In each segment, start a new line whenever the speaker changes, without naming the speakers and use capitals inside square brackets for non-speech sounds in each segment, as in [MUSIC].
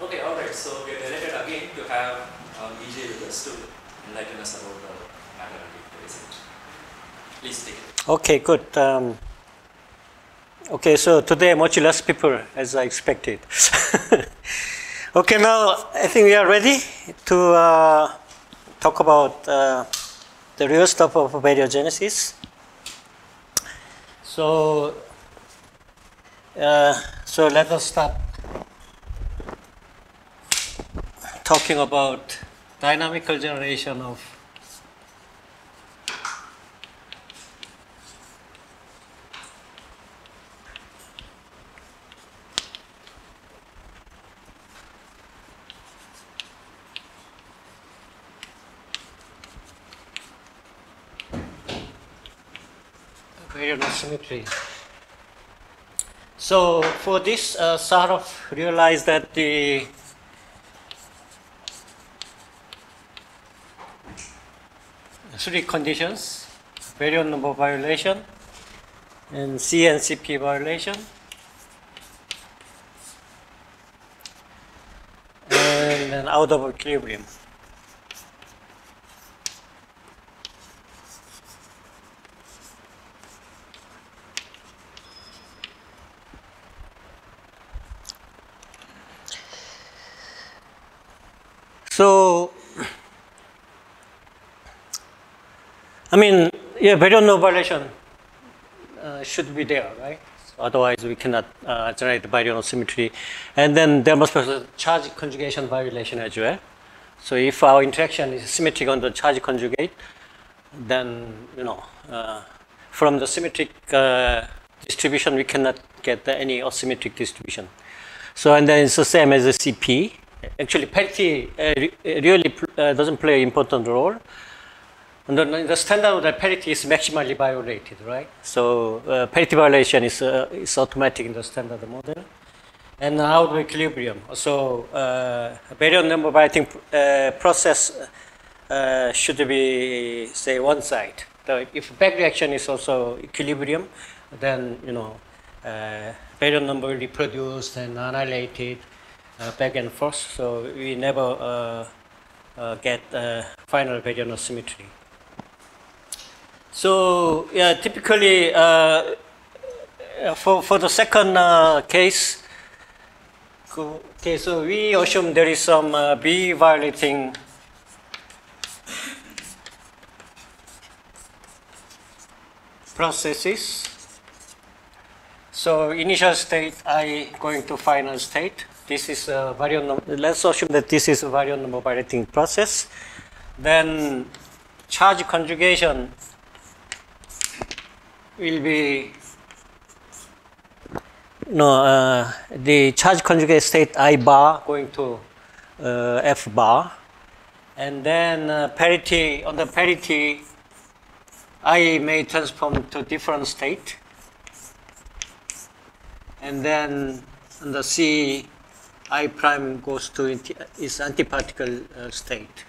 Okay, all right. So we are delighted again to have um, EJ with us to enlighten us about the basic. Please take it.
Okay, good. Um, okay, so today much less people as I expected. [LAUGHS] okay, now I think we are ready to uh, talk about uh, the real stuff of baryogenesis. So, uh, so let us start talking about dynamical generation of symmetry. So for this, uh, Sakharov realized that the three conditions, baryon number violation, and CNCP violation, and then out of equilibrium. So, I mean, yeah, baryon no violation uh, should be there, right? Otherwise, we cannot uh, generate the baryon symmetry. And then there must be a charge conjugation violation as well. So if our interaction is symmetric on the charge conjugate, then, you know, uh, from the symmetric uh, distribution, we cannot get any asymmetric distribution. So, and then it's the same as the CP. Actually, parity uh, really uh, doesn't play an important role. The, the standard model parity is maximally violated, right? So uh, parity violation is, uh, is automatic in the standard model. And out of equilibrium. So uh, baryon number violating uh, process uh, should be, say, one side. So if back reaction is also equilibrium, then, you know, uh, baryon number be produced and annihilated uh, back and forth. So we never uh, get final baryon symmetry. So yeah, typically uh, uh, for for the second uh, case, okay, so we assume there is some uh, B violating processes. So initial state I going to final state. This is a baryon number. Let's assume that this is a baryon number violating process. Then charge conjugation will be no uh, the charge conjugate state I bar going to uh, F bar, and then uh, parity on the parity I may transform to different state, and then on the C I prime goes to its antiparticle uh, state.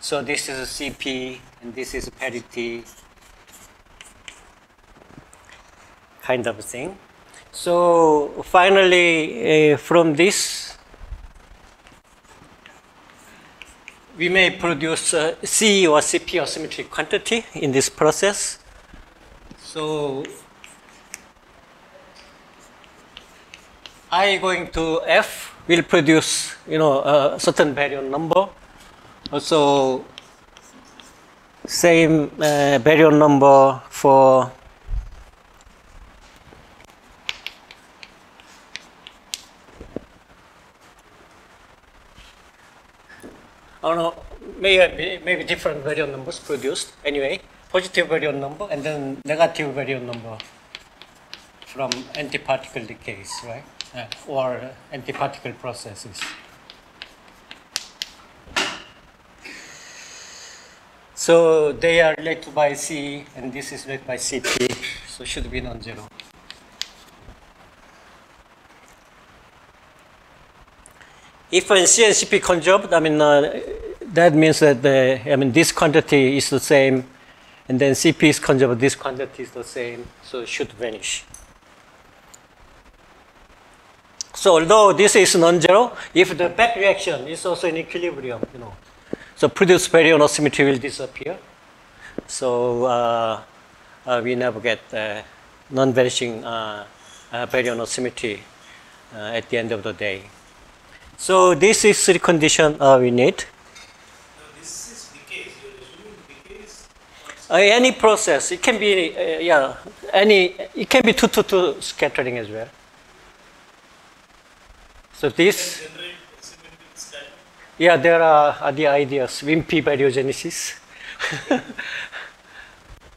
So this is a CP and this is parity kind of thing. So finally, uh, from this, we may produce uh, C or CP or symmetric quantity in this process. So I going to F will produce, you know, a certain baryon number. Also, same uh, baryon number for Oh no, maybe, maybe different baryon numbers produced. Anyway, positive baryon number and then negative baryon number from antiparticle decays, right? Uh, or antiparticle processes. So they are related by C and this is related by CP, so should be non-zero. If a CNCP conjugate, I mean, uh, that means that the, I mean, this quantity is the same, and then CP is conjugate, this quantity is the same, so it should vanish. So although this is non-zero, if the back reaction is also in equilibrium, you know, so produced baryon symmetry will disappear. So uh, uh, we never get uh, non-vanishing uh, uh, baryon symmetry uh, at the end of the day. So this is the condition uh, we need.
Are
Uh, any process, it can be, uh, yeah, any, it can be two to two scattering as well. So this, yeah, there are other ideas, wimpy baryogenesis. [LAUGHS]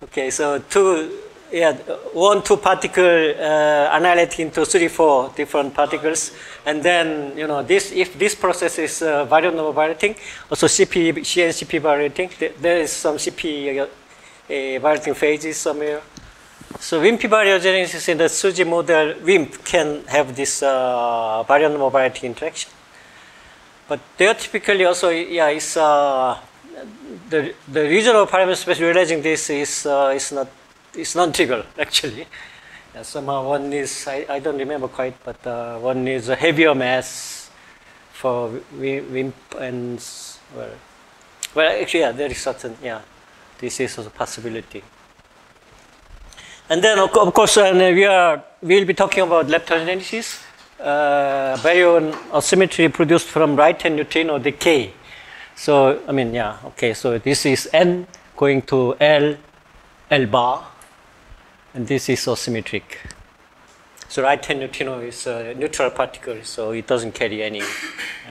okay, so two, yeah, one, two particle uh, annihilate into three, four different particles, and then you know this. If this process is uh, baryon number violating, also CP, CNCP violating, there, there is some CP uh, uh, violating phases somewhere. So wimpy baryogenesis in the SUSY model, WIMP can have this uh, baryon mobility interaction. But they are typically also, yeah, it's uh, the the regional parameter space realizing this is uh, is not is non-trivial actually. Yeah, somehow one is I, I don't remember quite, but uh, one is a heavier mass for wi- WIMP and well, well actually yeah, there is certain yeah, this is a possibility. And then, of of course, uh, we are we'll be talking about leptogenesis, uh, baryon asymmetry produced from right-hand neutrino decay. So, I mean, yeah, okay. So this is n going to L, L bar, and this is asymmetric. So right-hand neutrino is a neutral particle, so it doesn't carry any.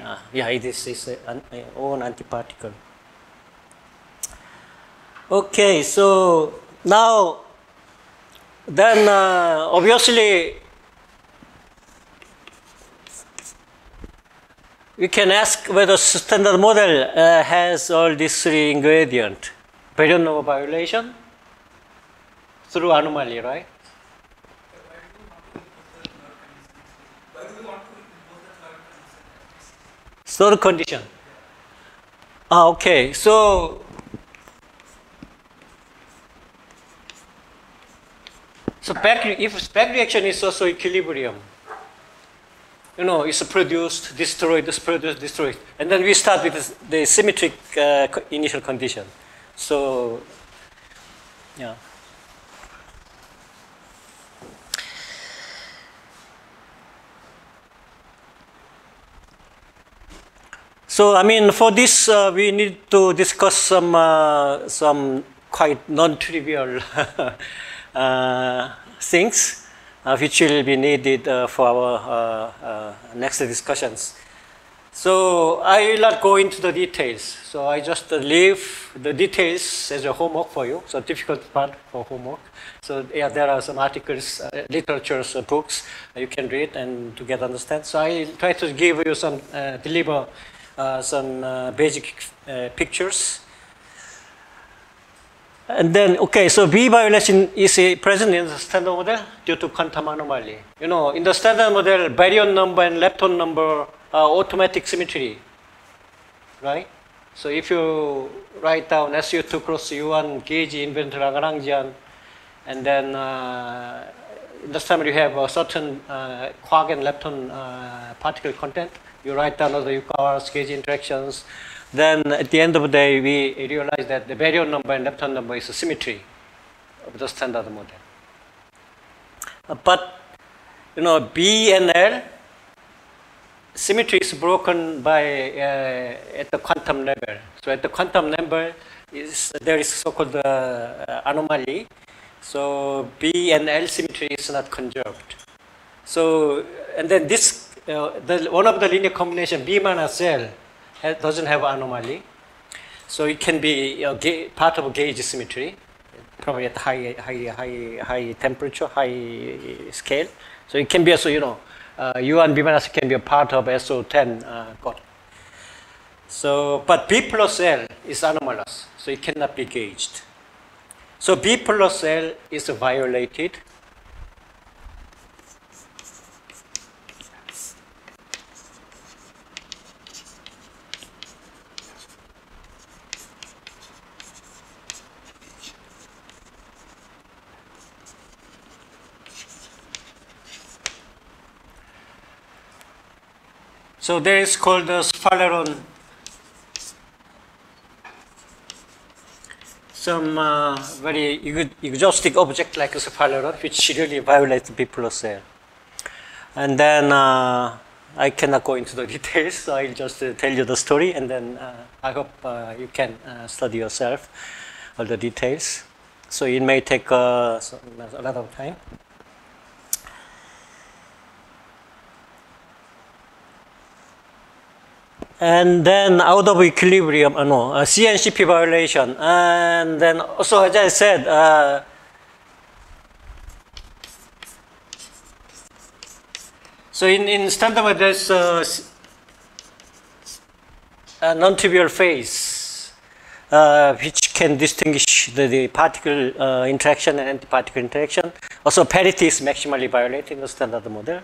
Uh, yeah, it is is an own antiparticle. Okay, so now then uh, obviously we can ask whether standard model uh, has all these three ingredient baryon number violation through anomaly right third condition ah okay so So back, if back reaction is also equilibrium, you know, it's produced, destroyed, it's produced, destroyed, and then we start with the symmetric uh, initial condition. So, yeah. So I mean, for this, uh, we need to discuss some uh, some quite non-trivial [LAUGHS] uh, things, uh, which will be needed uh, for our uh, next discussions. So I will not go into the details. So I just leave the details as a homework for you. So difficult part for homework. So yeah, there are some articles, uh, literatures, uh, books you can read and to get understand. So I try to give you some, uh, deliver some uh, basic uh, pictures. And then, okay, so B violation is uh, present in the standard model due to quantum anomaly. You know, in the standard model, baryon number and lepton number are automatic symmetry, right? So if you write down SU2 cross U1 gauge invert Lagrangian, and then uh, in the you have a certain uh, quark and lepton uh, particle content, you write down all the Yukawa's gauge interactions, then at the end of the day, we realize that the baryon number and lepton number is a symmetry of the standard model. But, you know, B and L, symmetry is broken by, uh, at the quantum level. So at the quantum level, is, there is so-called uh, anomaly. So B and L symmetry is not conserved. So, and then this, uh, the, one of the linear combination B minus L doesn't have anomaly. So it can be ga- part of gauge symmetry, probably at high, high, high, high temperature, high scale. So it can be also, you know, uh, U and B minus can be a part of SO10 uh. So, but B plus L is anomalous, so it cannot be gauged. So B plus L is violated. So there is called the sphaleron. Some uh, very ex- exhaustive object like a sphaleron, which really violates B plus L. And then uh, I cannot go into the [LAUGHS] details, so I'll just uh, tell you the story, and then uh, I hope uh, you can uh, study yourself all the details. So it may take uh, a lot of time. And then out of equilibrium, uh, no, uh, CNCP violation. And then also, as I said, uh, so in, in standard model, there's uh, a non-trivial phase uh, which can distinguish the, the particle uh, interaction and antiparticle interaction. Also, parity is maximally violated in the standard model.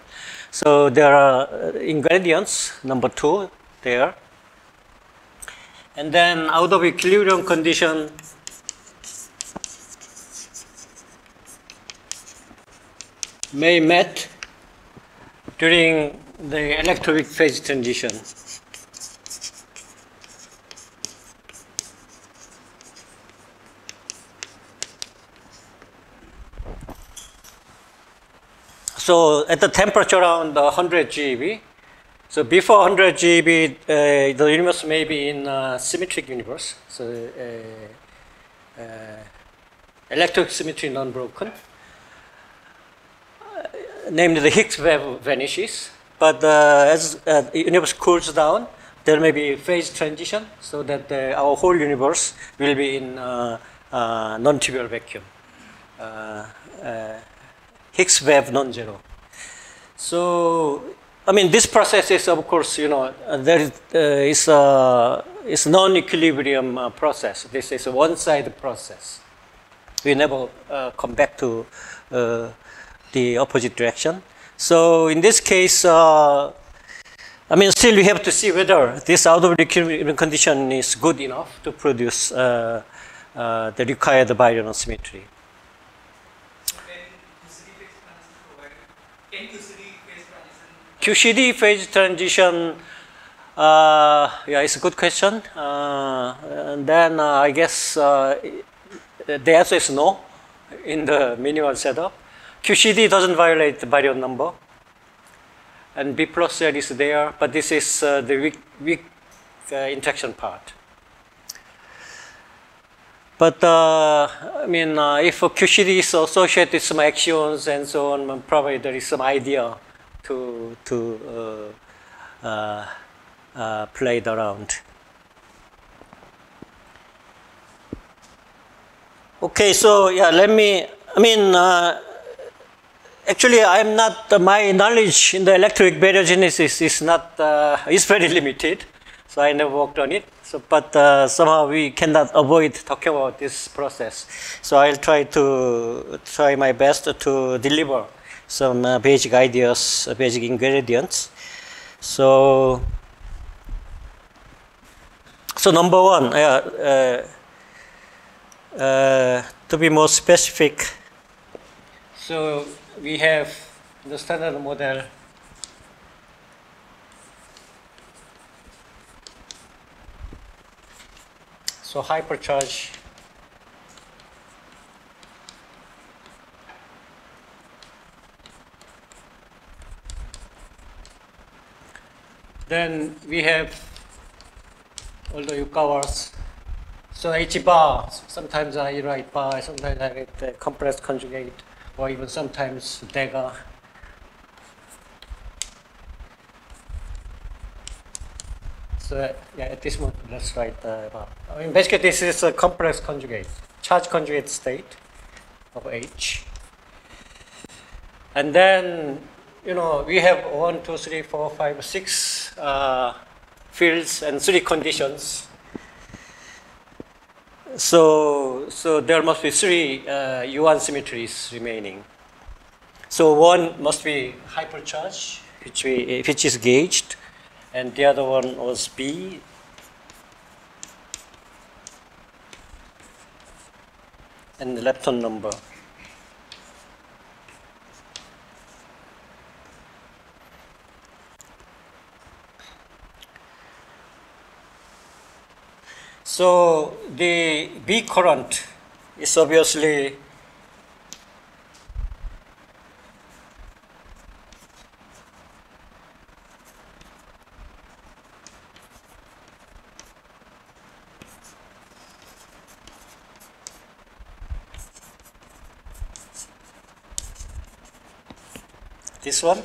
So there are uh, ingredients, number two, there. And then out of equilibrium condition, may met during the electroweak phase transition. So at the temperature around 100 GeV, so before 100 GeV, uh, the universe may be in a symmetric universe. So uh, uh, electric symmetry non-broken. Uh, namely, the Higgs wave vanishes. But uh, as the universe cools down, there may be a phase transition, so that our whole universe will be in non-trivial vacuum. Higgs wave non-zero. So, I mean, this process is, of course, you know, there is, uh, is a non-equilibrium uh, process. This is a one-sided process. We never uh, come back to uh, the opposite direction. So, in this case, uh, I mean, still we have to see whether this out of equilibrium condition is good enough to produce uh, uh, the required baryon symmetry.
Can QCD phase transition?
QCD phase transition, uh, yeah, it's a good question. Uh, and then uh, I guess uh, the answer is no in the minimal setup. QCD doesn't violate the baryon number. And B plus Z is there, but this is uh, the weak, weak uh, interaction part. But uh, I mean, uh, if QCD is associated with some axions and so on, probably there is some idea to to uh, uh, uh, play it around. Okay, so yeah, let me. I mean, actually, I'm not. my knowledge in the electric baryogenesis is not. [LAUGHS] Is very limited, so I never worked on it. So, but uh, somehow we cannot avoid talking about this process. So I'll try to try my best to deliver some uh, basic ideas, uh, basic ingredients. So, so number one, uh, uh, uh, to be more specific. So we have the standard model. So hypercharge Then we have all the covers. So H bar, sometimes I write bar, sometimes I write the complex conjugate, or even sometimes dagger. So yeah, at this moment, let's write the bar. I mean, basically, this is a complex conjugate, charge conjugate state of H. And then, you know, we have one, two, three, four, five, six uh, fields and three conditions. So, so there must be three uh, U1 symmetries remaining. So one must be hypercharged, which, we, which is gauged, and the other one was B. And the lepton number. So the B current is obviously this one.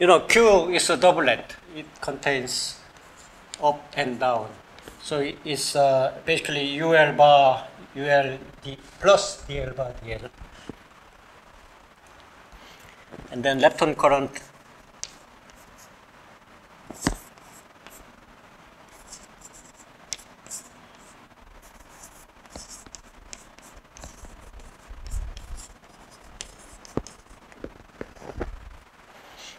You know, Q is a doublet. It contains up and down. So it's uh, basically UL bar UL D plus DL bar DL. And then lepton current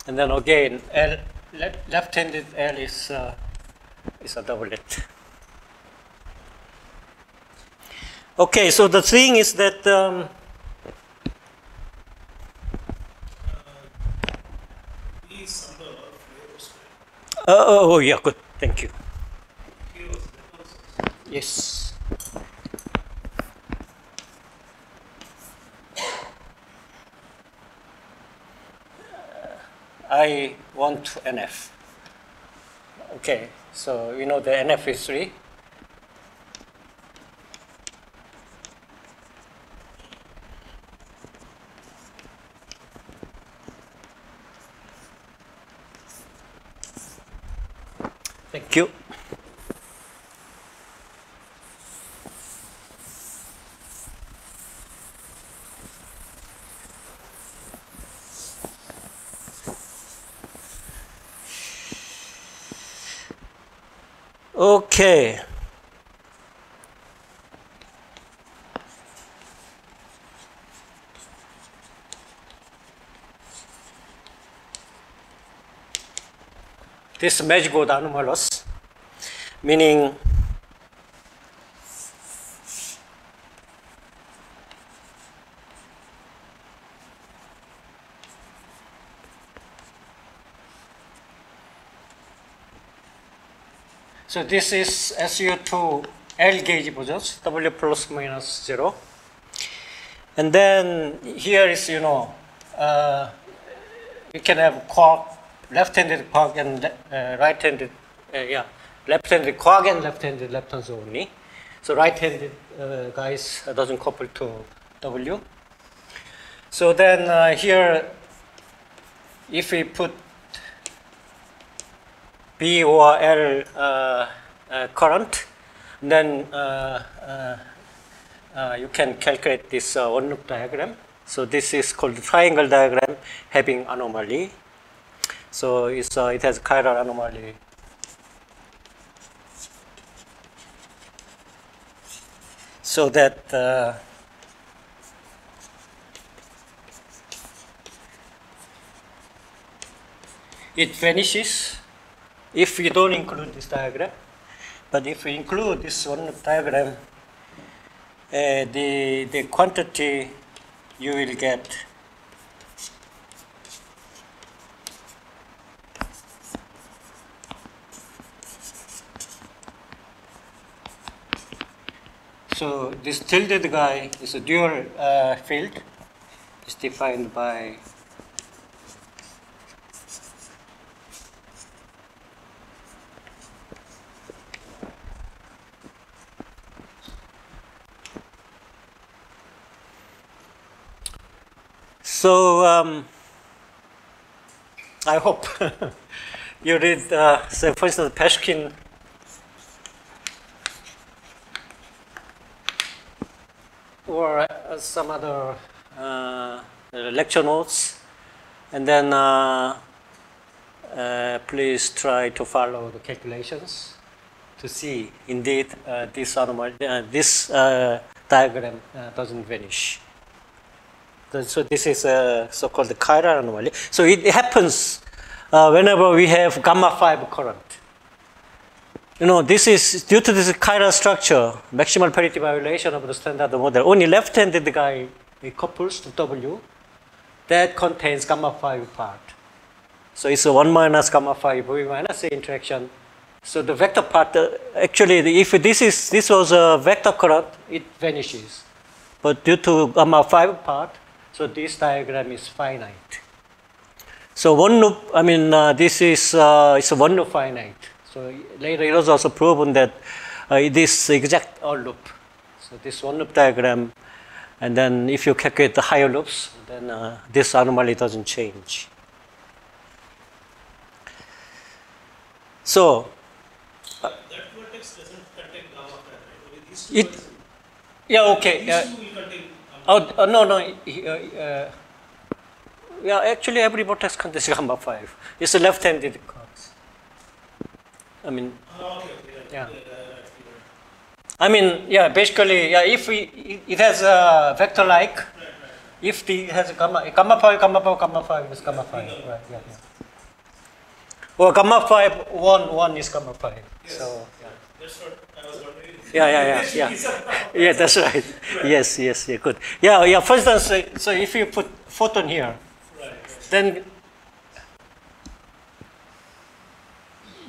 And then again, L, left, left-handed L is, uh, is a doublet. Okay, so the thing is that um,
B is sum of flavors, right?
uh, oh, oh, yeah, good, thank you.
Q was the also.
Yes. I want NF. Okay, so you know the NF is 3. Thank you. Okay. This magical anomalous, meaning So this is SU2 L gauge bosons, W plus minus zero. And then here is, you know, uh, you can have quark, left-handed quark and uh, right-handed, uh, yeah, left-handed quark and left-handed leptons only. So right-handed uh, guys uh, doesn't couple to W. So then uh, here, if we put B or L uh, current, then you can calculate this one loop diagram. So this is called triangle diagram having anomaly. So it's, uh, it has chiral anomaly. So that uh, it vanishes if we don't include this diagram. But if we include this one diagram, uh, the, the quantity you will get So this tilted guy is a dual uh, field. It's defined by So um, I hope [LAUGHS] you read, uh, so for instance, Peskin. Or uh, some other uh, lecture notes, and then uh, uh, please try to follow the calculations to see indeed this this diagram doesn't vanish. So this is a so-called chiral anomaly. So it happens uh, whenever we have gamma 5 current. You know, this is due to this chiral structure, maximal parity violation of the standard model. Only left-handed guy couples to W that contains gamma 5 part. So it's a 1 minus gamma 5 V minus A interaction So the vector part, uh, actually, if this is this was a vector current, it vanishes. But due to gamma five part, so this diagram is finite. So one loop, I mean, uh, this is uh, it's a one loop finite. So later it was also proven that uh, it is exact all loop. So this one loop diagram, and then if you calculate the higher loops, then uh, this anomaly doesn't change. So
That vertex doesn't contain gamma right?
It- yeah, okay. Oh, uh, no, no. uh, uh, yeah, actually, every vertex contains gamma 5. It's a left handed cox. I mean,
oh, okay, okay, right.
Yeah. I mean, yeah, basically, yeah, if we, it- has a vector like,
Right, right.
if the it has a gamma, gamma 5, gamma 5, gamma 5 is gamma 5. Right, yeah, yeah. Well, gamma 5, 1, 1 is gamma 5.
Yes.
So, yeah.
That's what I was wondering.
Yeah, yeah, yeah, [LAUGHS] yeah. Yeah, that's right. Yes, yes, yeah, good. Yeah, yeah, for instance, so if you put photon here, then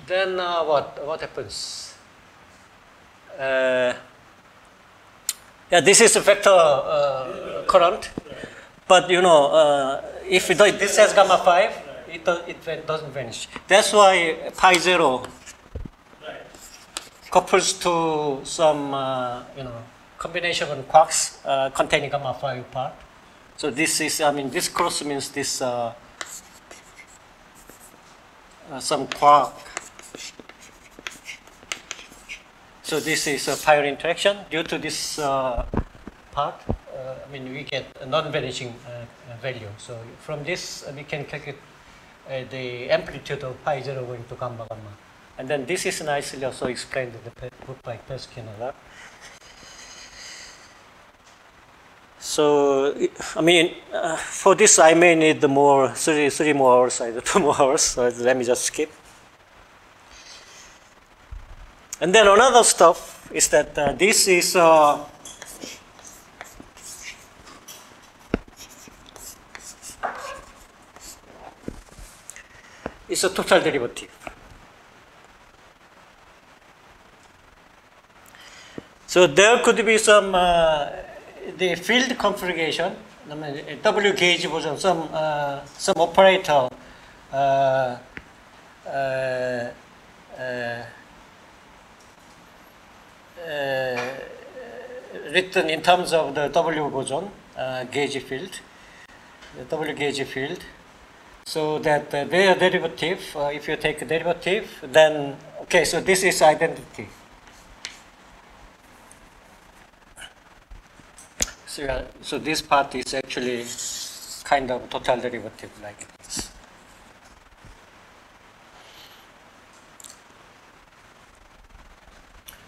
then uh, what what happens? Uh, yeah this is a vector uh, current. But you know uh, if it, this has gamma 5 it, it doesn't vanish. That's why pi 0 couples to some uh, you know combination of quarks uh, containing gamma 5 part. So this is i mean this cross means this uh, uh, some quark so this is a prior interaction due to this uh, part uh, i mean we get a non-vanishing uh, uh, value so from this uh, we can calculate the amplitude of pi 0 going to gamma gamma and then this is nicely also explained in the book by Peskin and that. So, I mean, uh, for this I may need the more, three, three more hours, either [LAUGHS] two more hours, so let me just skip. And then another stuff is that uh, this is, uh, it's a total derivative. So there could be some uh, the field configuration. I mean, W gauge version, some uh, some operator uh, uh, uh, written in terms of the W boson uh, gauge field, the W gauge field. So that uh, their derivative, uh, if you take a derivative, then okay. So this is identity. So, so this part is actually kind of total derivative like this.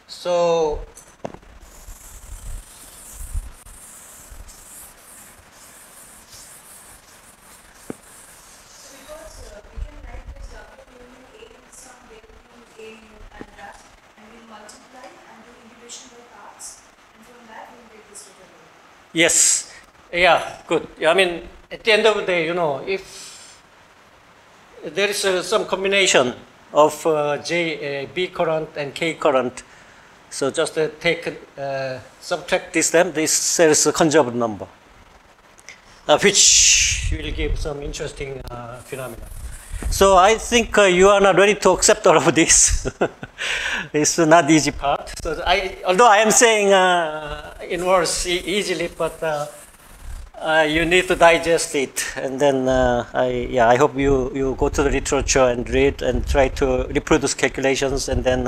So
Because uh, we can write this W mu A with some delta mu A mu and that, and we'll multiply and do integration by parts, and from that we'll get this total.
yes, yeah, good. I mean, at the end of the day, you know, if there is uh, some combination of uh, J, uh, B current and K current, so just uh, take uh, subtract this them. This a conserved number, uh, which will give some interesting uh, phenomena. So I think uh, you are not ready to accept all of this. [LAUGHS] it's not easy part. So I, although I am saying uh, in words easily, but you need to digest it, and then I, yeah, I hope you, you go to the literature and read and try to reproduce calculations, and then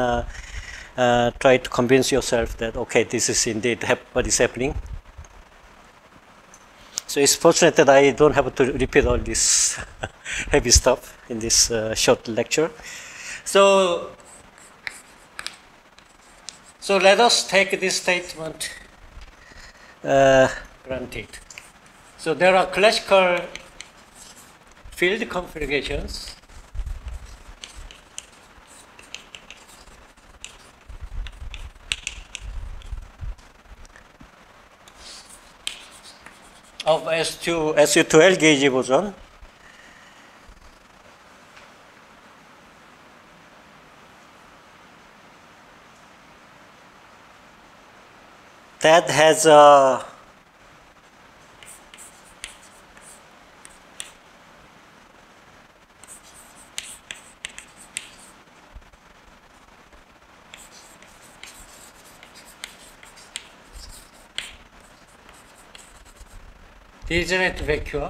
uh, try to convince yourself that okay, this is indeed what is happening. So it's fortunate that I don't have to repeat all this [LAUGHS] heavy stuff in this uh, short lecture. So, so let us take this statement uh, granted. So there are classical field configurations. of S2, S12 gauge boson that has a degenerate vacuum,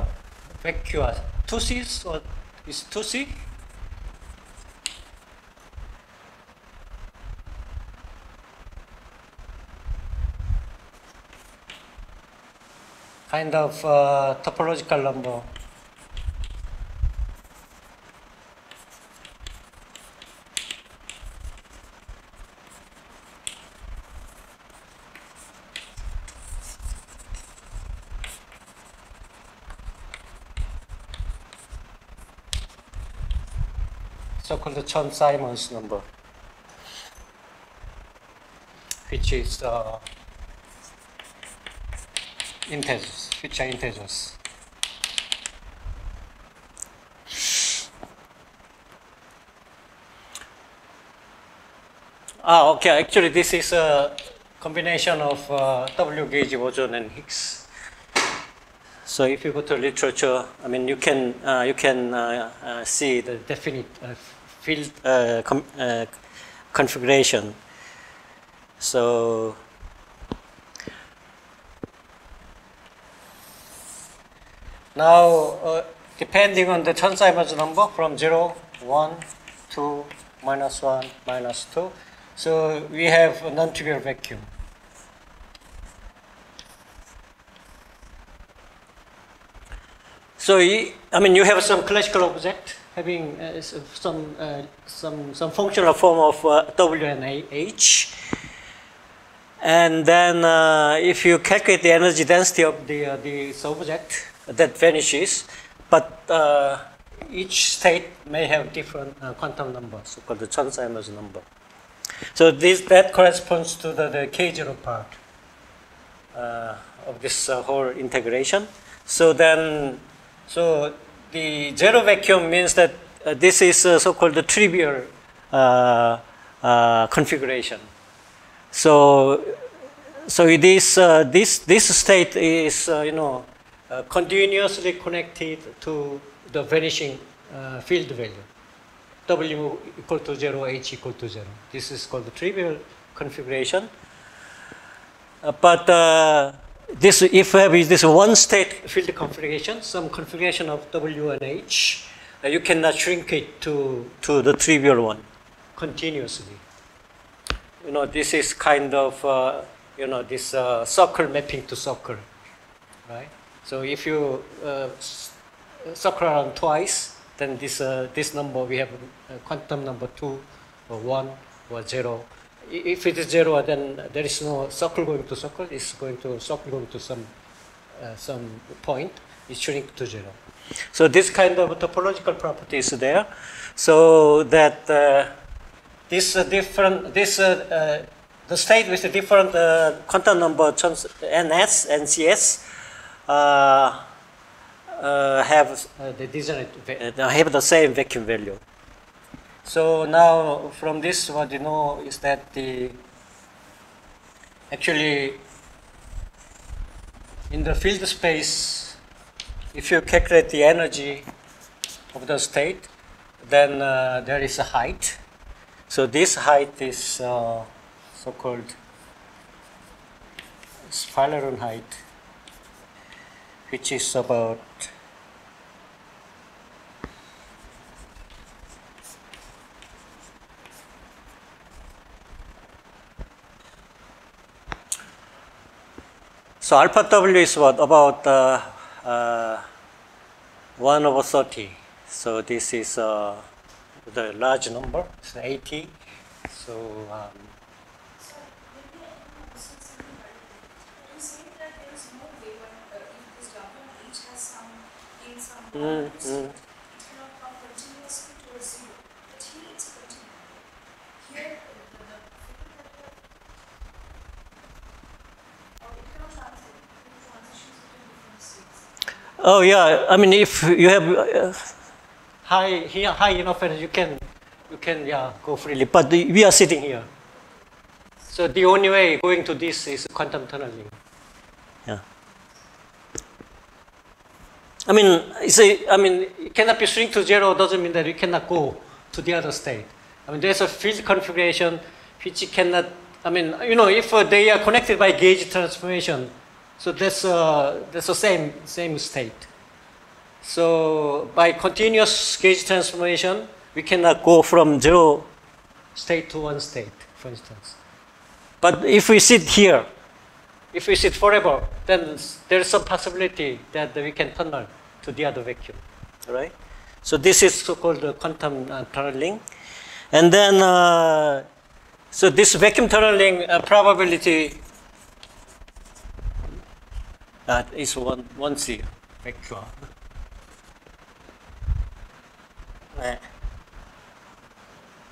vacuum, 2C or is 2C? Kind of uh, topological number. So-called Chern-Simons number, which is uh, integers, which are integers. Ah, okay. Actually, this is a combination of uh, W gauge boson and Higgs. So if you go to literature, I mean, you can uh, you can uh, uh, see the definite uh, field uh, uh, configuration. So now, uh, depending on the Chern-Simons number from 0, 1, 2, minus 1, minus 2, so we have a non-trivial vacuum. So, I mean, you have some classical object having uh, some, uh, some, some functional form of uh, W and A- H. And then uh, if you calculate the energy density of the, uh, this object, that vanishes. But uh, each state may have different uh, quantum numbers, so called the Chern-Simons number. So this, that corresponds to the, the K0 part uh, of this uh, whole integration. So then, so the zero vacuum means that uh, this is so-called the trivial uh, uh, configuration. So, so it is uh, this this state is uh, you know continuously connected to the vanishing field value. W equal to zero, H equal to zero. This is called the trivial configuration. But this, if we have this one state field configuration, some configuration of W and H, uh, you cannot shrink it to, to the trivial one continuously. You know, this is kind of, uh, you know, this uh, circle mapping to circle, right? So if you uh, s- circle around twice, then this, uh, this number, we have a quantum number 2 or 1 or 0. If it is 0, then there is no circle going to circle, it's going to circle going to some, uh, some point, it shrink to 0. So this kind of topological property is there, so that uh, this uh, different, this, uh, uh, the state with the different uh, quantum number, NS and CS, have the have the same vacuum value. So now from this, what you know is that the actually in the field space, if you calculate the energy of the state, then uh, there is a height. So this height is uh, so-called sphaleron height, which is about So alpha W is what about uh, uh, one over thirty. So this is uh, the large number. It's eighty. So um,
So, maybe I can also something right there. You say that there is no way when, uh, if this W and H has some, in some
Mm,
bounds,
mm.
it cannot come continuously towards zero. But here it's continuous. Here, uh, the, the figure that you have, or it cannot translate, it transitions between different states.
Oh yeah, I mean if you have uh, high here high enough energy, you can you can yeah go freely. But the- we are sitting here. So the only way going to this is quantum tunneling. Yeah. I mean, a, I mean, it cannot be shrink to zero doesn't mean that you cannot go to the other state. I mean, there's a field configuration which cannot, I mean, you know, if uh, they are connected by gauge transformation, so that's, uh, that's the same, same state. So by continuous gauge transformation, we cannot go from zero state to one state, for instance. But if we sit here, if we sit forever, then there's some possibility that we can tunnel to the other vacuum, right? So this is so-called quantum uh, tunneling. And then, uh, so this vacuum tunneling uh, probability uh, is one, one C. Eh.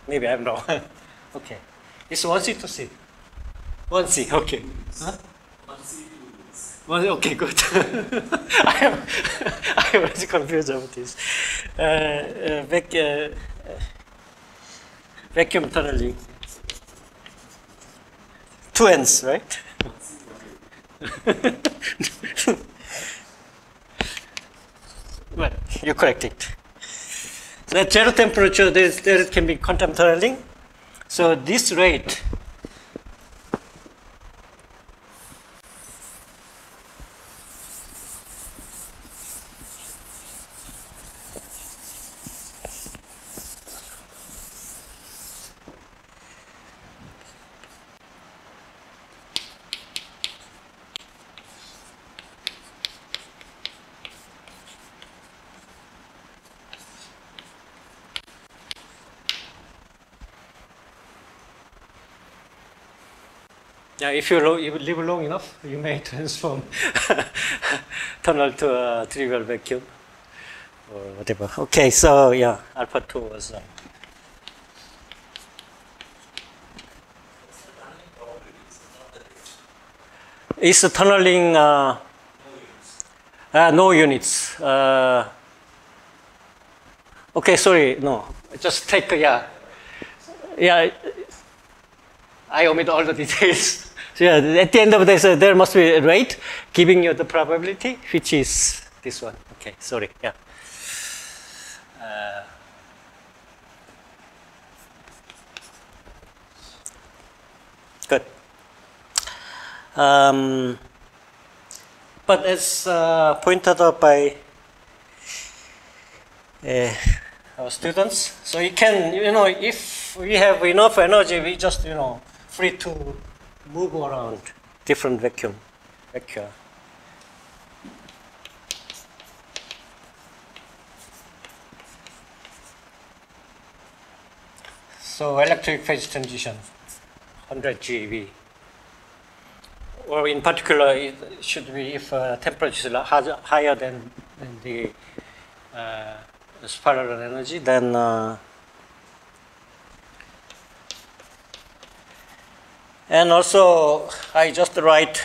Maybe I'm wrong. [LAUGHS] okay. It's one C to C. One C, okay. Huh? One, okay, good. [LAUGHS] I am, [LAUGHS] I very confused about this. Uh, uh, vac, uh, vacuum tunneling. Two ends, right? [LAUGHS] well, you correct it. So at zero temperature, there, is, there can be quantum. So this rate Yeah, if you, you live long enough, you may [LAUGHS] transform [LAUGHS] tunnel to a trivial vacuum or whatever. Okay, so yeah, alpha 2 was. Uh, it's tunneling uh, uh, no units. Uh, okay, sorry, no. Just take, yeah. Yeah, I omit all the [LAUGHS] details. So yeah, at the end of this, uh, there must be a rate giving you the probability, which is this one. Okay, sorry. Yeah. Uh, good. Um, but as uh, pointed out by uh, our students, so you can, you know, if we have enough energy, we just, you know, free to move around different vacuum, vacuum. So electroweak phase transition, 100 GeV. Or in particular, it should be if uh, temperature is higher than, than the, uh, sphaleron energy, then uh, And also, I just write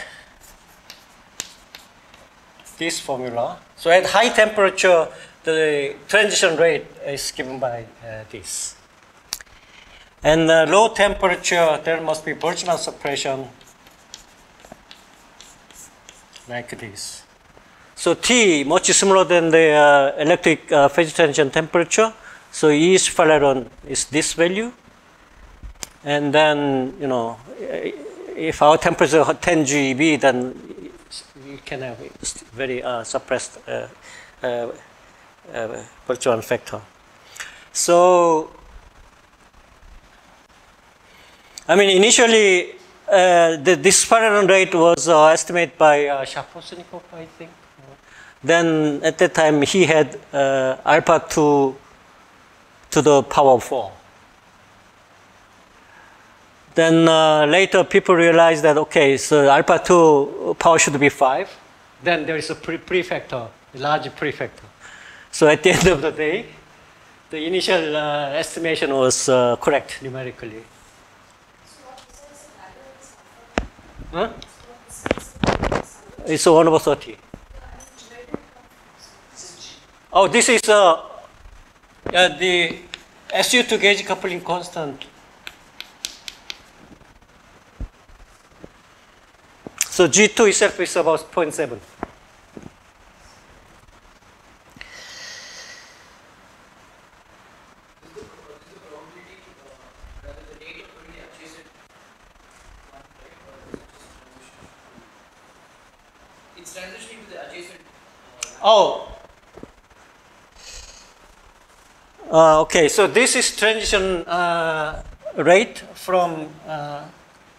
this formula. So at high temperature, the transition rate is given by uh, this. And uh, low temperature, there must be Boltzmann suppression like this. So T much smaller than the uh, electroweak uh, phase transition temperature. So E is sphaleron is this value. And then, you know, if our temperature is 10 GeV, then we can have very uh, suppressed uh, uh, uh, factor. So, I mean, initially, uh, the, this rate was uh, estimated by uh, Shaposhnikov, I think. Then at that time, he had uh, alpha 2 to the power 4. Then uh, later people realized that, okay, so alpha 2 power should be 5. Then there is a pre- prefactor, a large prefactor. So at the [LAUGHS] end of the day, the initial uh, estimation was uh, correct numerically. Huh? It's 1 over 30. Oh, this is uh, the SU2 gauge coupling constant So G2 itself is about 0.7.
Is the, uh, is the probability, uh, rather the rate of only adjacent one, right? Or is it just transition? It's transitioning to the adjacent. Uh,
Oh. Uh, okay, so this is transition uh, rate from uh,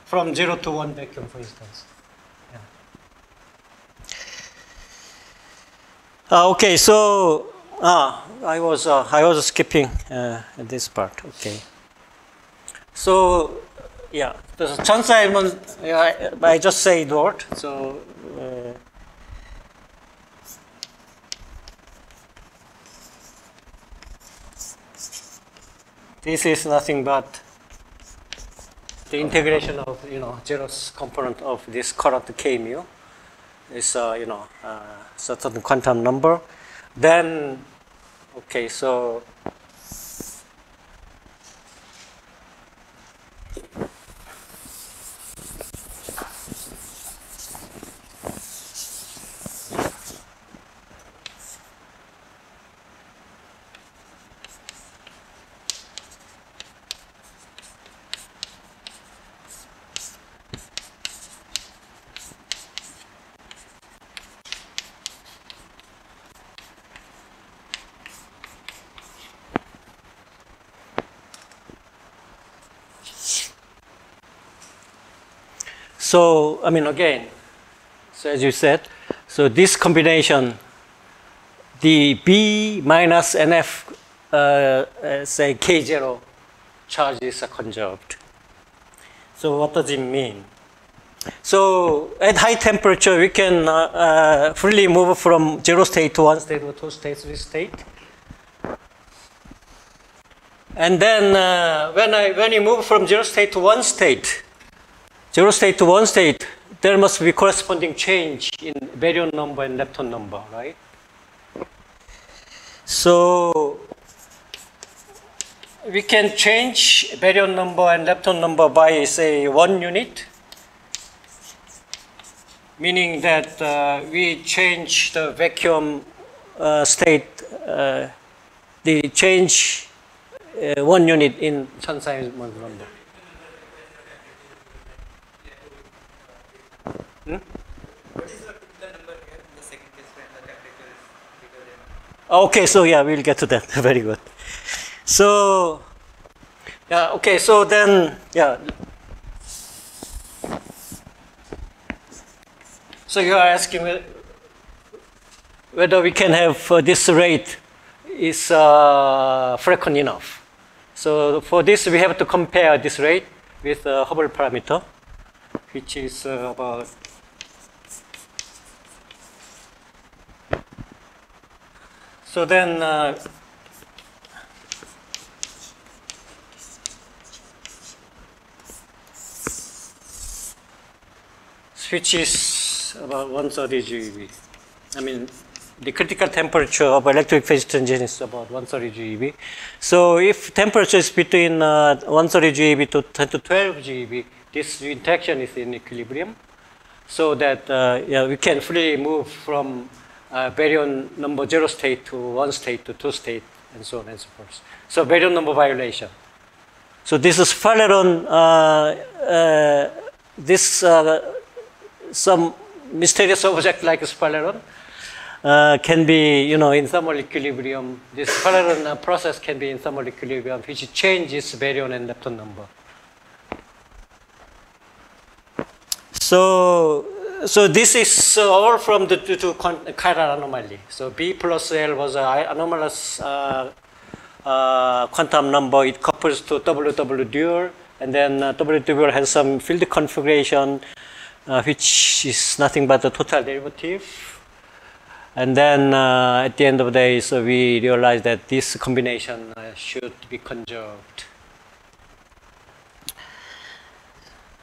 from zero to one vacuum, for instance. Uh, okay, so uh, I was uh, I was skipping uh, this part. Okay, so yeah, the a chance I, I just say that. So uh, this is nothing but the integration of you know zeros component of this current K mu is uh, you know certain quantum number. Then okay, so So, I mean, again, so as you said, so this combination, the B minus NF, uh, uh, say K0 charges are conserved. So what does it mean? So at high temperature, we can uh, uh, freely move from zero state to one state or two states three state. And then uh, when, I, when you move from zero state to one state, zero state to one state, there must be corresponding change in baryon number and lepton number, right? So we can change baryon number and lepton number by say one unit, meaning that uh, we change the vacuum uh, state, uh, the change uh, one unit in Chern-Simons number.
What is the typical number here in the second case when the temperature is bigger than?
Okay, so yeah, we'll get to that. [LAUGHS] Very good. So, yeah, okay, so then, yeah. So you are asking whether we can have uh, this rate is uh, frequent enough. So for this, we have to compare this rate with uh, Hubble parameter, which is uh, about So then, uh, which is about 130 GeV. I mean, the critical temperature of electroweak phase transition is about 130 GeV. So if temperature is between uh, 130 GeV to 10 to 12 GeV, this interaction is in equilibrium. So that uh, yeah, we can freely move from uh, baryon number zero state to one state to two state and so on and so forth. So baryon number violation. So this is Sphaleron, uh, uh, this uh, some mysterious object like Sphaleron uh, can be, you know, in thermal equilibrium. This Sphaleron uh, process can be in thermal equilibrium, which changes baryon and lepton number. So, so this is all from the to, to chiral anomaly. So B plus L was an anomalous uh, uh, quantum number. It couples to WW dual, and then uh, W dual has some field configuration, uh, which is nothing but the total derivative. And then uh, at the end of the day, so we realized that this combination uh, should be conserved.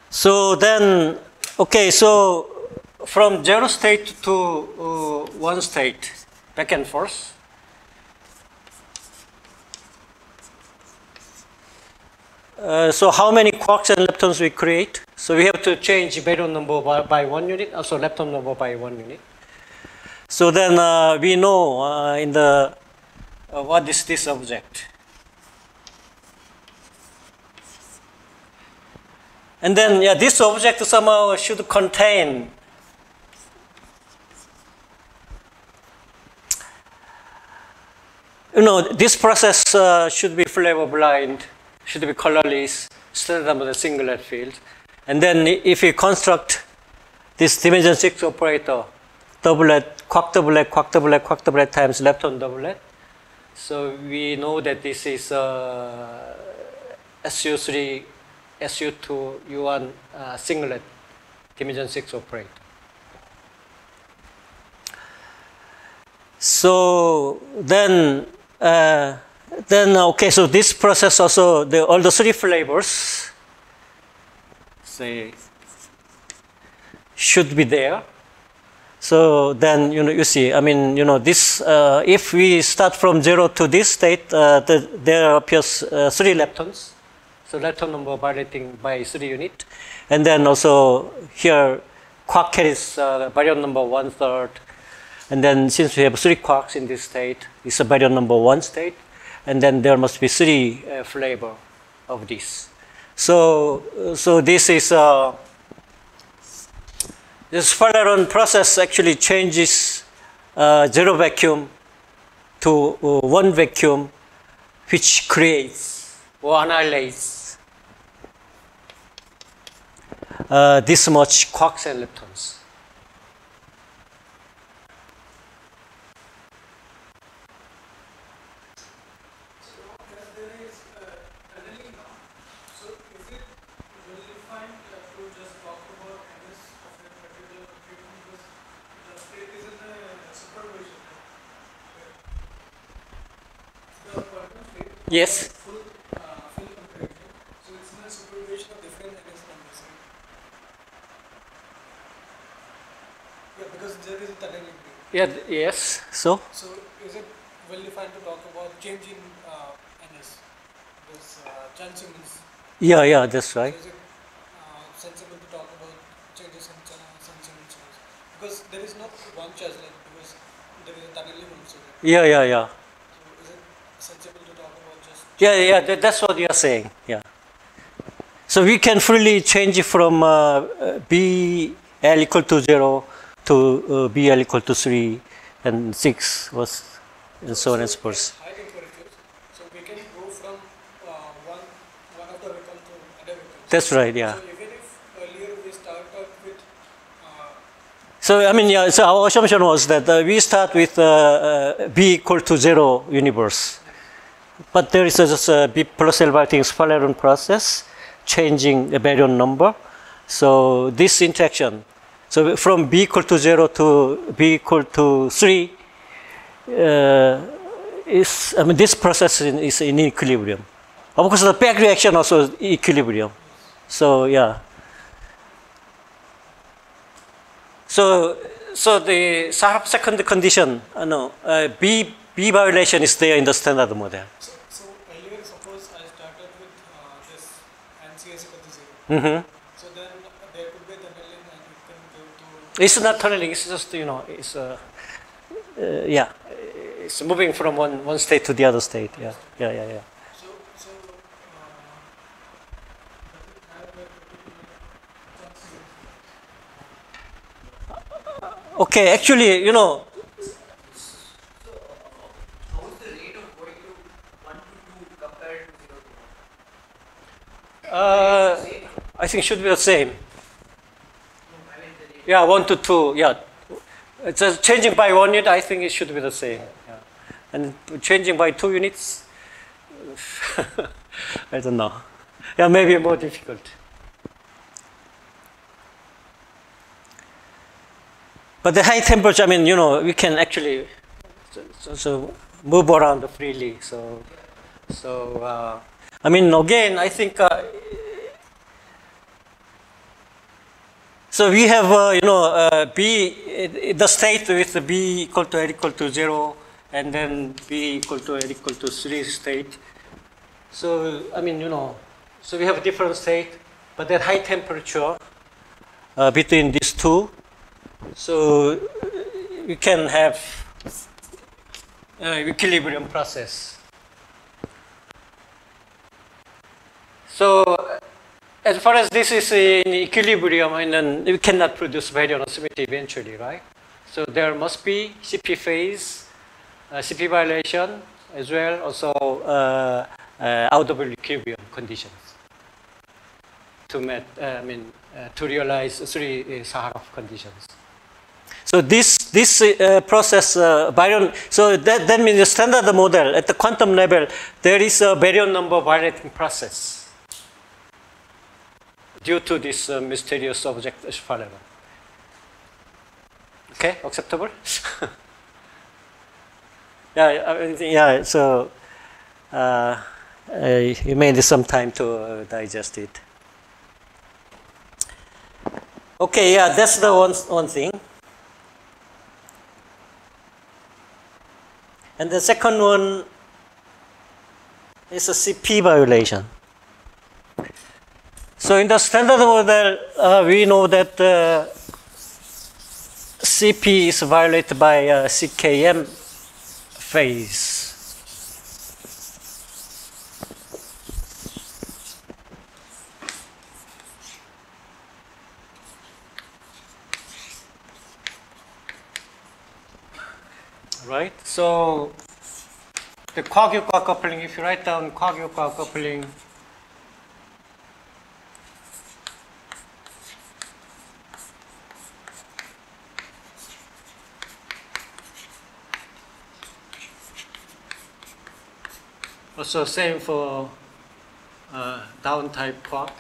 So then, okay, so from zero state to uh, one state, back and forth. Uh, so how many quarks and leptons we create? So we have to change baryon number by, by one unit, also lepton number by one unit. So then uh, we know uh, in the uh, what is this object. And then yeah, this object somehow should contain you know, this process uh, should be flavor blind, should be colorless, standard with a singlet field. And then if you construct this dimension six operator, doublet, quark doublet, quark doublet, quark doublet times lepton doublet. So we know that this is uh, SU3, SU2, U1 uh, singlet dimension six operator. So then, uh, then okay. So this process also the all the three flavors, say, should be there. So then you know you see. I mean you know this. Uh, if we start from zero to this state, uh, the, there appears uh, three leptons. So lepton number violating by three unit, and then also here quark carries uh, number one third. And then since we have three quarks in this state, it's a baryon number one state. And then there must be three uh, flavor of this. So, uh, so this is, uh, this Sphaleron process actually changes uh, zero vacuum to uh, one vacuum, which creates or annihilates uh, this much quarks and leptons.
There is tunneling now. So is it well defined to just talk about MS of a particular computing because the state is in a supervision. The quantum state
Yes.
full uh, full comparison. So it's in supervision of different MS numbers. Right? Yeah, because there is a tunneling.
Yeah, yes. So,
So is it well defined to talk about change in uh, NS? This uh, Simmons.
yeah, yeah, that's right.
So is it uh, sensible to talk about changes in Chan Chan Because there is not one charge like because there is a tunneling also.
Yeah, yeah, yeah.
So is it sensible to talk about just
Yeah, yeah, that, that's what you're saying. Yeah. So we can freely change from uh, BL equal to 0 to uh, BL equal to 3 and 6 was and so on and so forth.
high temperatures? So we can go from uh, one one of the vehicle to other vehicle.
That's right, yeah.
So even if earlier we start out with uh,
So, I mean, yeah, so our assumption was that uh, we start with uh, uh, B equal to 0 universe. But there is just a B plus L Sphaleron process changing the baryon number. So this interaction, so from B equal to 0 to B equal to 3, uh, is, I mean, this process in, is in equilibrium. Of course, the back reaction also is equilibrium. So, yeah. So, so the second condition, uh, no, uh, B, B violation is there in the standard model.
so, so earlier suppose I started with uh, this NCS equal to zero.
hmm
So then there could be tunneling and it can go to
It's not tunneling, it's just, you know, it's, uh, uh, yeah, it's moving from one, one state to the other state. Yeah, yeah, yeah, yeah.
so so uh, does it have a particular chance?
Okay, actually, you know,
How is the rate of going to 1 to 2 compared to 0 to 1?
Uh, I think it should be the same.
No, I mean the rate.
Yeah, one to two. Yeah, it's uh, changing by one unit. I think it should be the same. Yeah. and changing by two units. [LAUGHS] I don't know. Yeah, maybe more difficult. But the high temperature, I mean, you know, we can actually so, so move around freely. So, so uh, I mean, again, I think. Uh, so we have, uh, you know, uh, B, the state with B equal to L equal to zero, and then B equal to L equal to three state. So I mean, you know, so we have a different state, but at high temperature uh, between these two, so you can have uh, equilibrium process. So as far as this is in equilibrium, and then you cannot produce baryon symmetry eventually, right? So there must be CP phase, uh, CP violation, as well also uh, uh, out of equilibrium conditions to met, uh, I mean, uh, to realize three uh, Sakharov conditions. So this this uh, process uh, baryon. So that that means the standard model at the quantum level there is a baryon number violating process due to this uh, mysterious object Schwarzschild. Okay, acceptable? [LAUGHS] yeah, yeah. So uh, uh, you may need some time to uh, digest it. Okay, yeah, that's the one one thing. And the second one is a CP violation. So in the standard model, uh, we know that uh, CP is violated by uh, CKM phase. Right? So the quark-quark coupling, if you write down quark-quark coupling, Also same for uh, down type quark.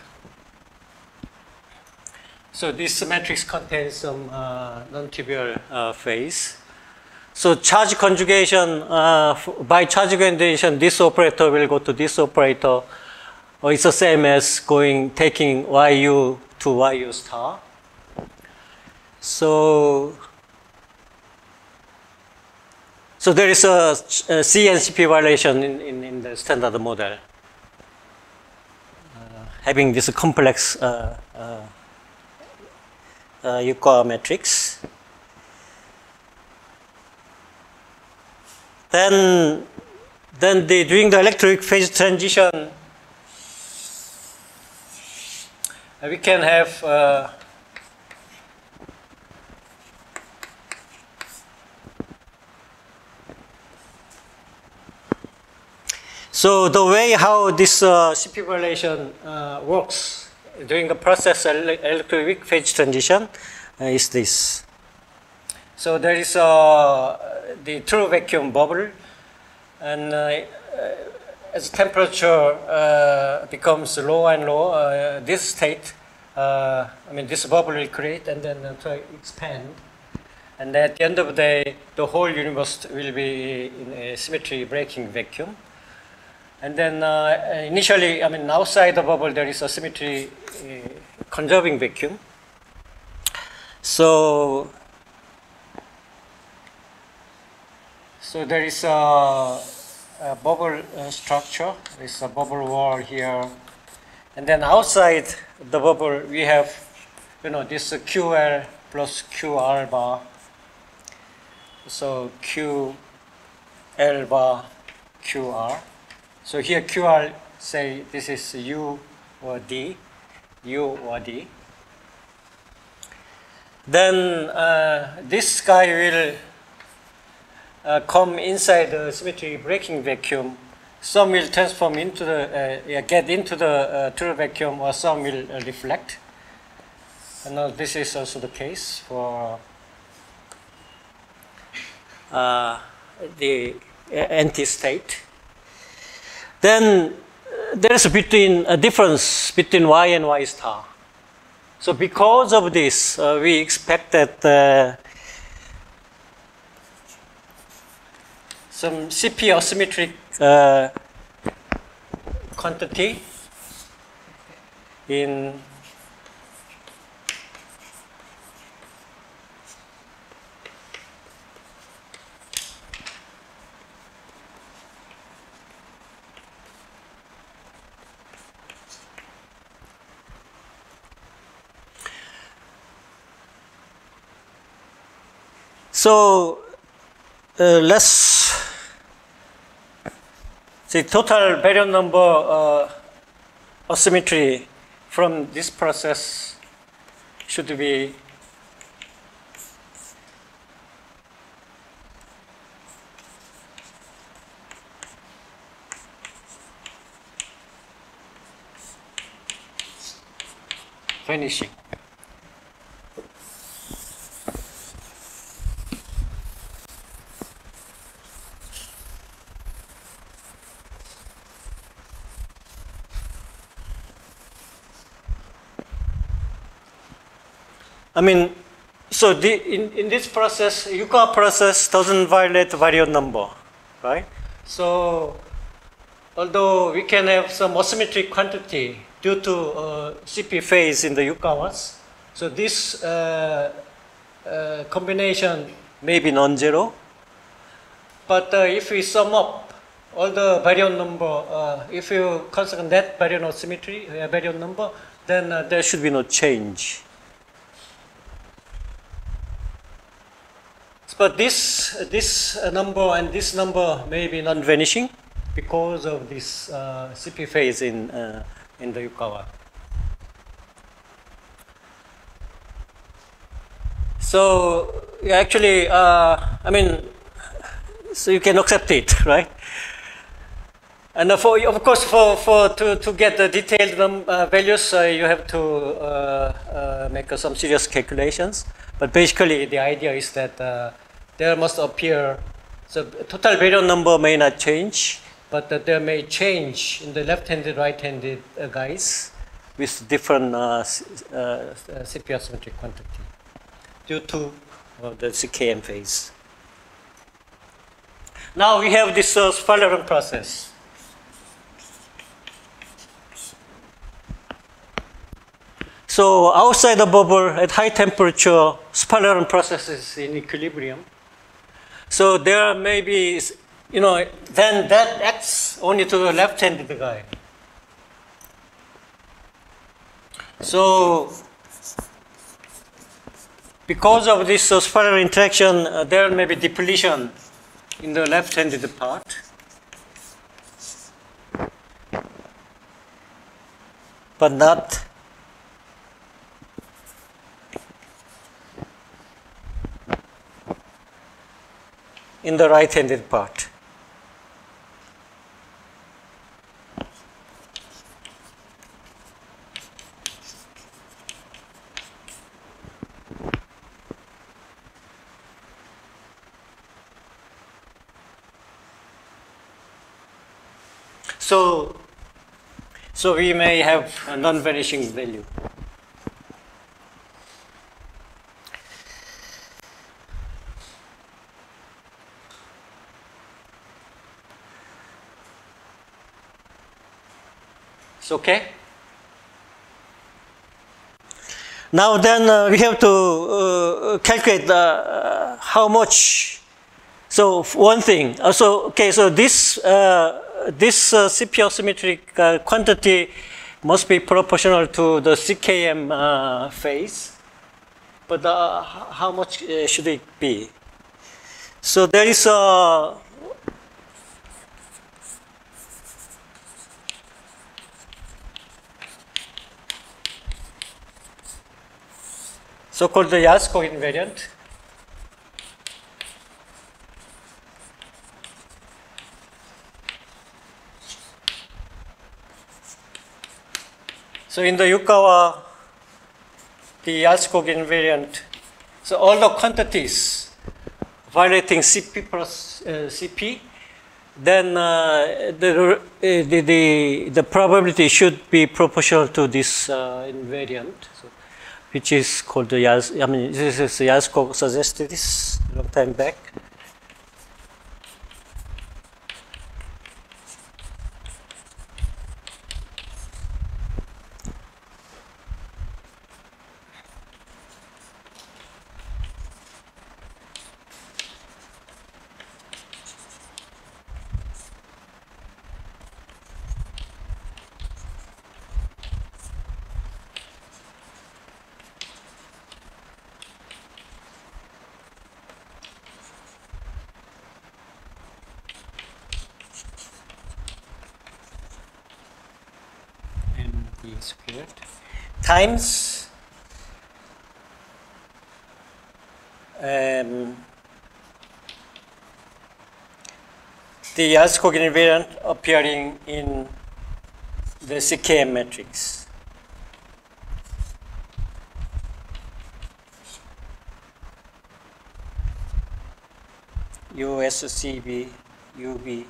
So this matrix contains some uh, non-trivial uh, phase. So charge conjugation, uh, by charge conjugation, this operator will go to this operator. Or it's the same as going, taking YU to YU star. So, so there is a, a C and CP violation in, in, in the standard model. Uh, having this complex uh, uh, uh, matrix. Then, then the, during the electroweak phase transition, uh, we can have So the way how this uh, CP violation uh, works during the process ele- electroweak phase transition uh, is this. So there is uh, the true vacuum bubble, and uh, uh, as temperature uh, becomes lower and lower, this state, I mean this bubble will create and then expand. And at the end of the day, the whole universe will be in a symmetry breaking vacuum. And then uh, initially, I mean, outside the bubble, there is a symmetry uh, conserving vacuum. So, so there is a, a bubble uh, structure. There is a bubble wall here, and then outside the bubble, we have, you know, this uh, QL plus QR bar. So Q L bar QR. So here QR say this is U or D, U or D. Then uh, this guy will uh, come inside the symmetry breaking vacuum. Some will transform into the, uh, get into the uh, true vacuum or some will uh, reflect. And now this is also the case for uh, the anti-state. Then uh, there is between a difference between y and y star. So because of this, uh, we expect that uh, some CP asymmetric uh, quantity in So uh, let's see total baryon number uh, asymmetry from this process should be vanishing. I mean, so the, in, in this process, Yukawa process doesn't violate baryon number, right? So although we can have some asymmetric quantity due to uh, CP phase in the Yukawas, so this uh, uh, combination may be non-zero. But uh, if we sum up all the baryon number, uh, if you consider net baryon asymmetry, uh, baryon number, then uh, there should be no change. But this, this number and this number may be non-vanishing because of this uh, CP phase in, uh, in the Yukawa. So actually, uh, I mean, so you can accept it, [LAUGHS] right? And uh, for, of course, for, for to, to get the detailed num- uh, values, uh, you have to uh, uh, make some serious calculations. But basically, the idea is that uh, there must appear, so total baryon number may not change, but uh, there may change in the left-handed, right-handed uh, guys with different uh, uh, uh, CP asymmetric quantity due to uh, the CKM phase. Now we have this uh, Sphaleron process. So outside the bubble at high temperature, Sphaleron process is in equilibrium. So there may be, you know, then that acts only to the left-handed guy. So because of this uh, sphaleron interaction, uh, there may be depletion in the left-handed part. But not in the right-handed part. So, so we may have a non-vanishing value. It's okay? Now then uh, we have to uh, calculate uh, how much. So one thing. Uh, so okay. So this uh, this uh, CP symmetric uh, quantity must be proportional to the CKM phase. But how much should it be? So there is a so-called the Jarlskog invariant. So in the Yukawa, the Jarlskog invariant, so all the quantities violating CP plus uh, CP, then uh, the, uh, the, the, the probability should be proportional to this uh, invariant. Which is called the Yas. I mean, this is Jarlskog suggested this long time back. Times um, the Jarlskog invariant appearing in the CKM matrix. USCB, UB,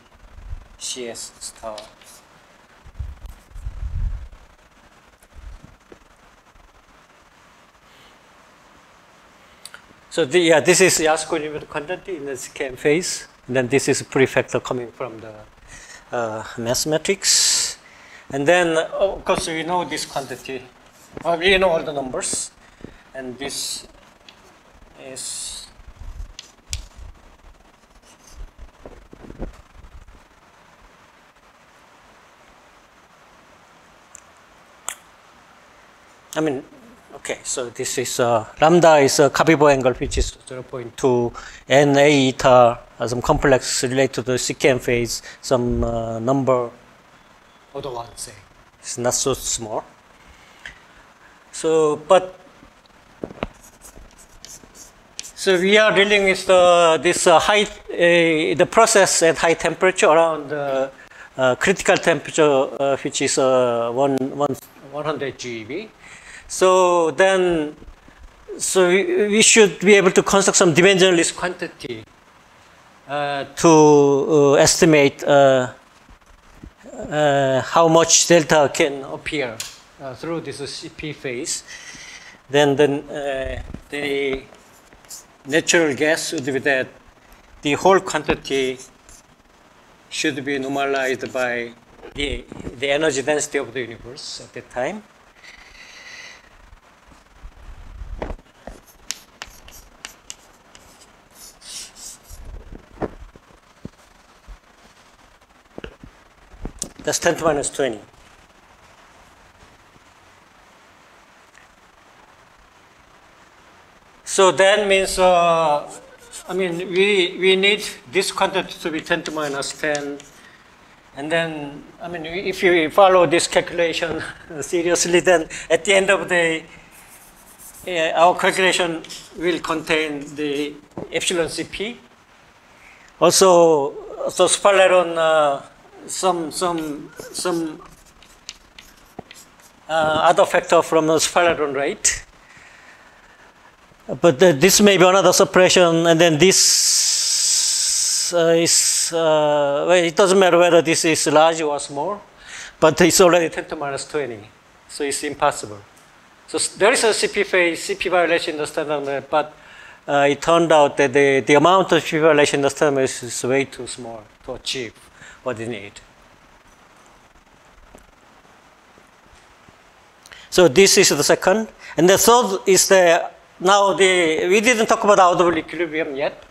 CS star. So the, yeah, this is limit quantity in the scan phase. And then this is a prefactor coming from the uh, mass matrix. And then, of course, we know this quantity. Uh, we know all the numbers. And this is I mean, okay, so this is uh, lambda is a Cabibbo angle which is 0.2, and A eta uh, some complex related to the secant phase, some uh, number, other one say, it's not so small. So, but so we are dealing with the, this uh, high, uh, the process at high temperature around uh, uh, critical temperature, uh, which is uh, one, one, 100 GeV. So then, so we, should be able to construct some dimensionless quantity uh, to uh, estimate uh, uh, how much delta can appear through this CP phase. Then, then the natural gas would be that the whole quantity should be normalized by the, the energy density of the universe at that time. 10 to minus 20. So that means, uh, I mean, we, we need this quantity to be 10 to minus 10. And then, I mean, if you follow this calculation [LAUGHS] seriously, then at the end of the day, uh, our calculation will contain the epsilon CP. Also, so Sphaleron, uh, some some some uh, other factor from the Sphaleron rate. But uh, this may be another suppression, and then this uh, is, uh, well, it doesn't matter whether this is large or small, but it's already 10 to minus 20, so it's impossible. So there is a CP phase, CP violation in the standard map, but uh, it turned out that the, the amount of CP violation in the standard map is way too small to achieve need. So this is the second. And the third is the, now the, we didn't talk about audible equilibrium yet.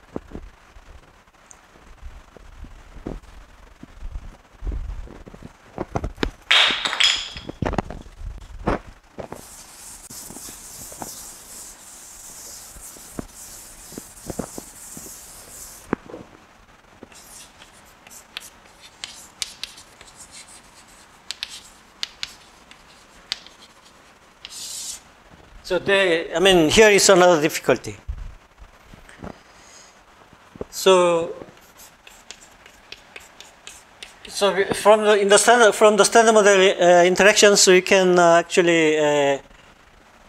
So they, I mean, here is another difficulty. So, so from the in the standard from the standard model uh, interactions, we can uh, actually uh,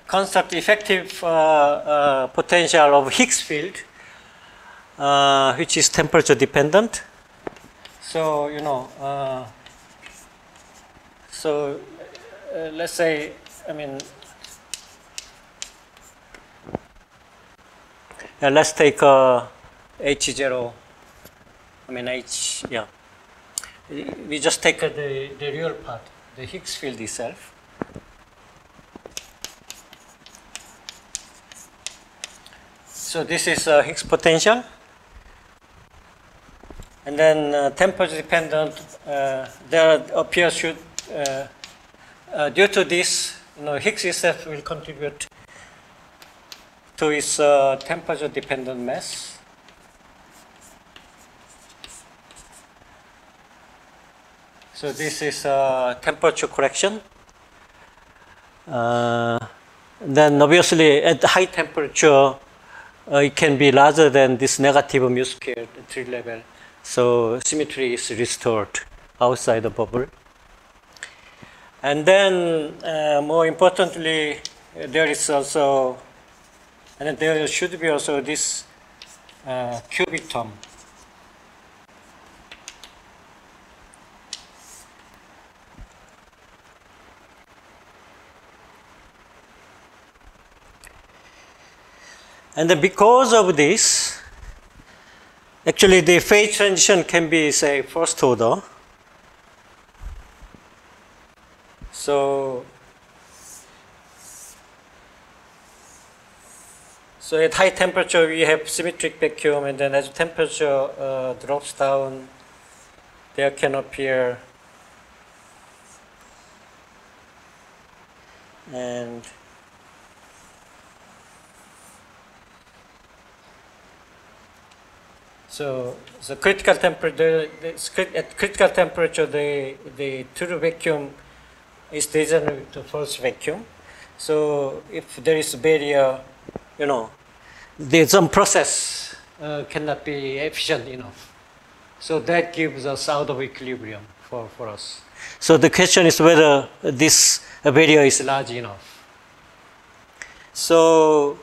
construct effective uh, uh, potential of Higgs field, uh, which is temperature dependent. So you know, so let's say, I mean, Let's take uh, H0, I mean H, yeah. We just take uh, the, the real part, the Higgs field itself. So this is uh, Higgs potential. And then uh, temperature dependent, uh, there appears should, due to this, you know, Higgs itself will contribute to its uh, temperature dependent mass. So this is uh, temperature correction. Uh, then obviously at high temperature, uh, it can be larger than this negative mu squared tree level. So symmetry is restored outside the bubble. And then uh, more importantly, there is also, and then there should be also this uh, cubic term. And then because of this, actually the phase transition can be, say, first order. So, so at high temperature we have symmetric vacuum, and then as temperature uh, drops down, there can appear and So, so critical temperature, the, the, at critical temperature, the, the true vacuum is designed to false vacuum. So if there is a barrier, you know, the, some process uh, cannot be efficient enough. So that gives us out of equilibrium for, for us. So the question is whether this barrier is large enough. So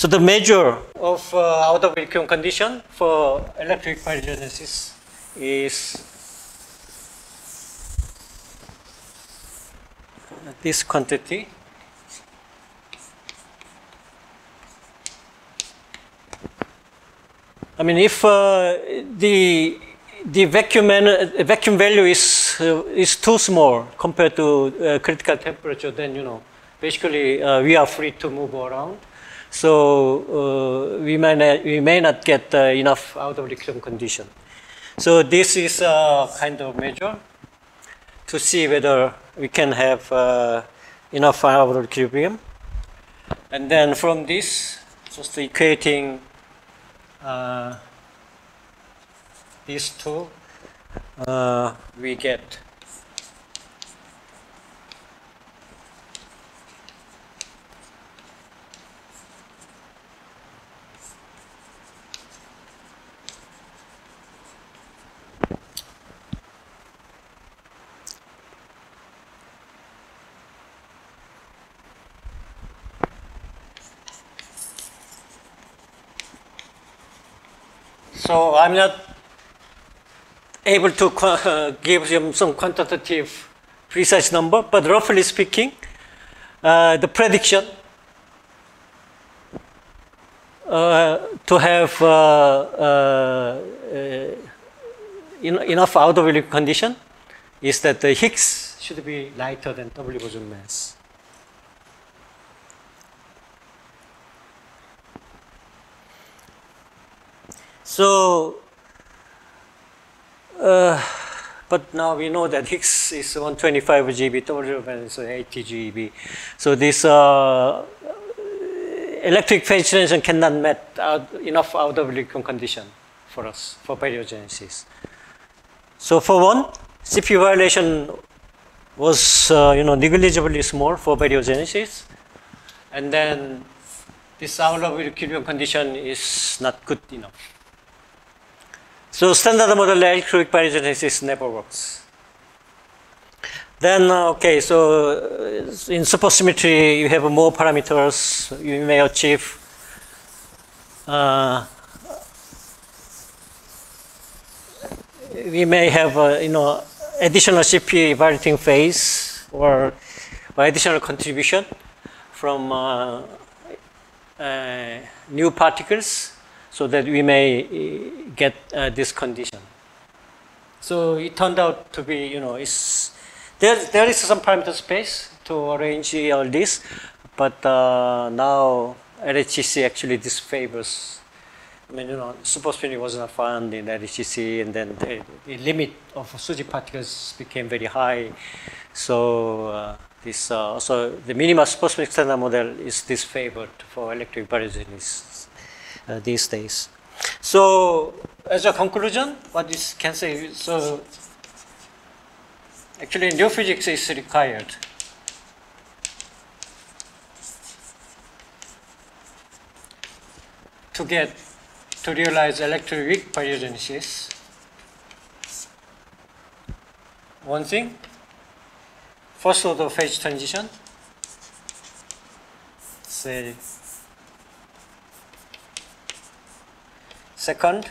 so the measure of uh, out of vacuum condition for electroweak baryogenesis is this quantity. I mean, if uh, the the vacuum en- vacuum value is uh, is too small compared to uh, critical temperature, then you know basically uh, we are free to move around. So uh, we may not, we may not get uh, enough out of equilibrium condition. So this is a kind of measure to see whether we can have uh, enough out of equilibrium. And then from this, just equating uh, these two, uh, we get So I'm not able to uh, give you some quantitative precise number, but roughly speaking, uh, the prediction uh, to have uh, uh, en- enough out of equilibrium condition is that the Higgs should be lighter than W boson mass. So, uh, but now we know that [LAUGHS] Higgs is 125 GeV, W is 80 GeV. So this uh, electroweak phase transition cannot met out enough out of equilibrium condition for us for baryogenesis. So for one, CP violation was uh, you know negligibly small for baryogenesis, and then this out of equilibrium condition is not good enough. So standard model electroweak baryogenesis never works. Then, uh, okay, so uh, in supersymmetry, you have more parameters. You may achieve uh, we may have, uh, you know, additional CP violating phase or, or additional contribution from uh, uh, new particles so that we may uh, get uh, this condition. So it turned out to be, you know, it's, there, there is some parameter space to arrange all this, but uh, now LHCC actually disfavors. I mean, you know, superspinning was not found in LHCC, and then the, the limit of SUSY particles became very high. So uh, this uh, also the minimal supersymmetric standard model is disfavored for electric uh, uh, these days. So as a conclusion, what you can say so actually new physics is required. to get to realize electroweak baryogenesis. One thing, first order phase transition, say second,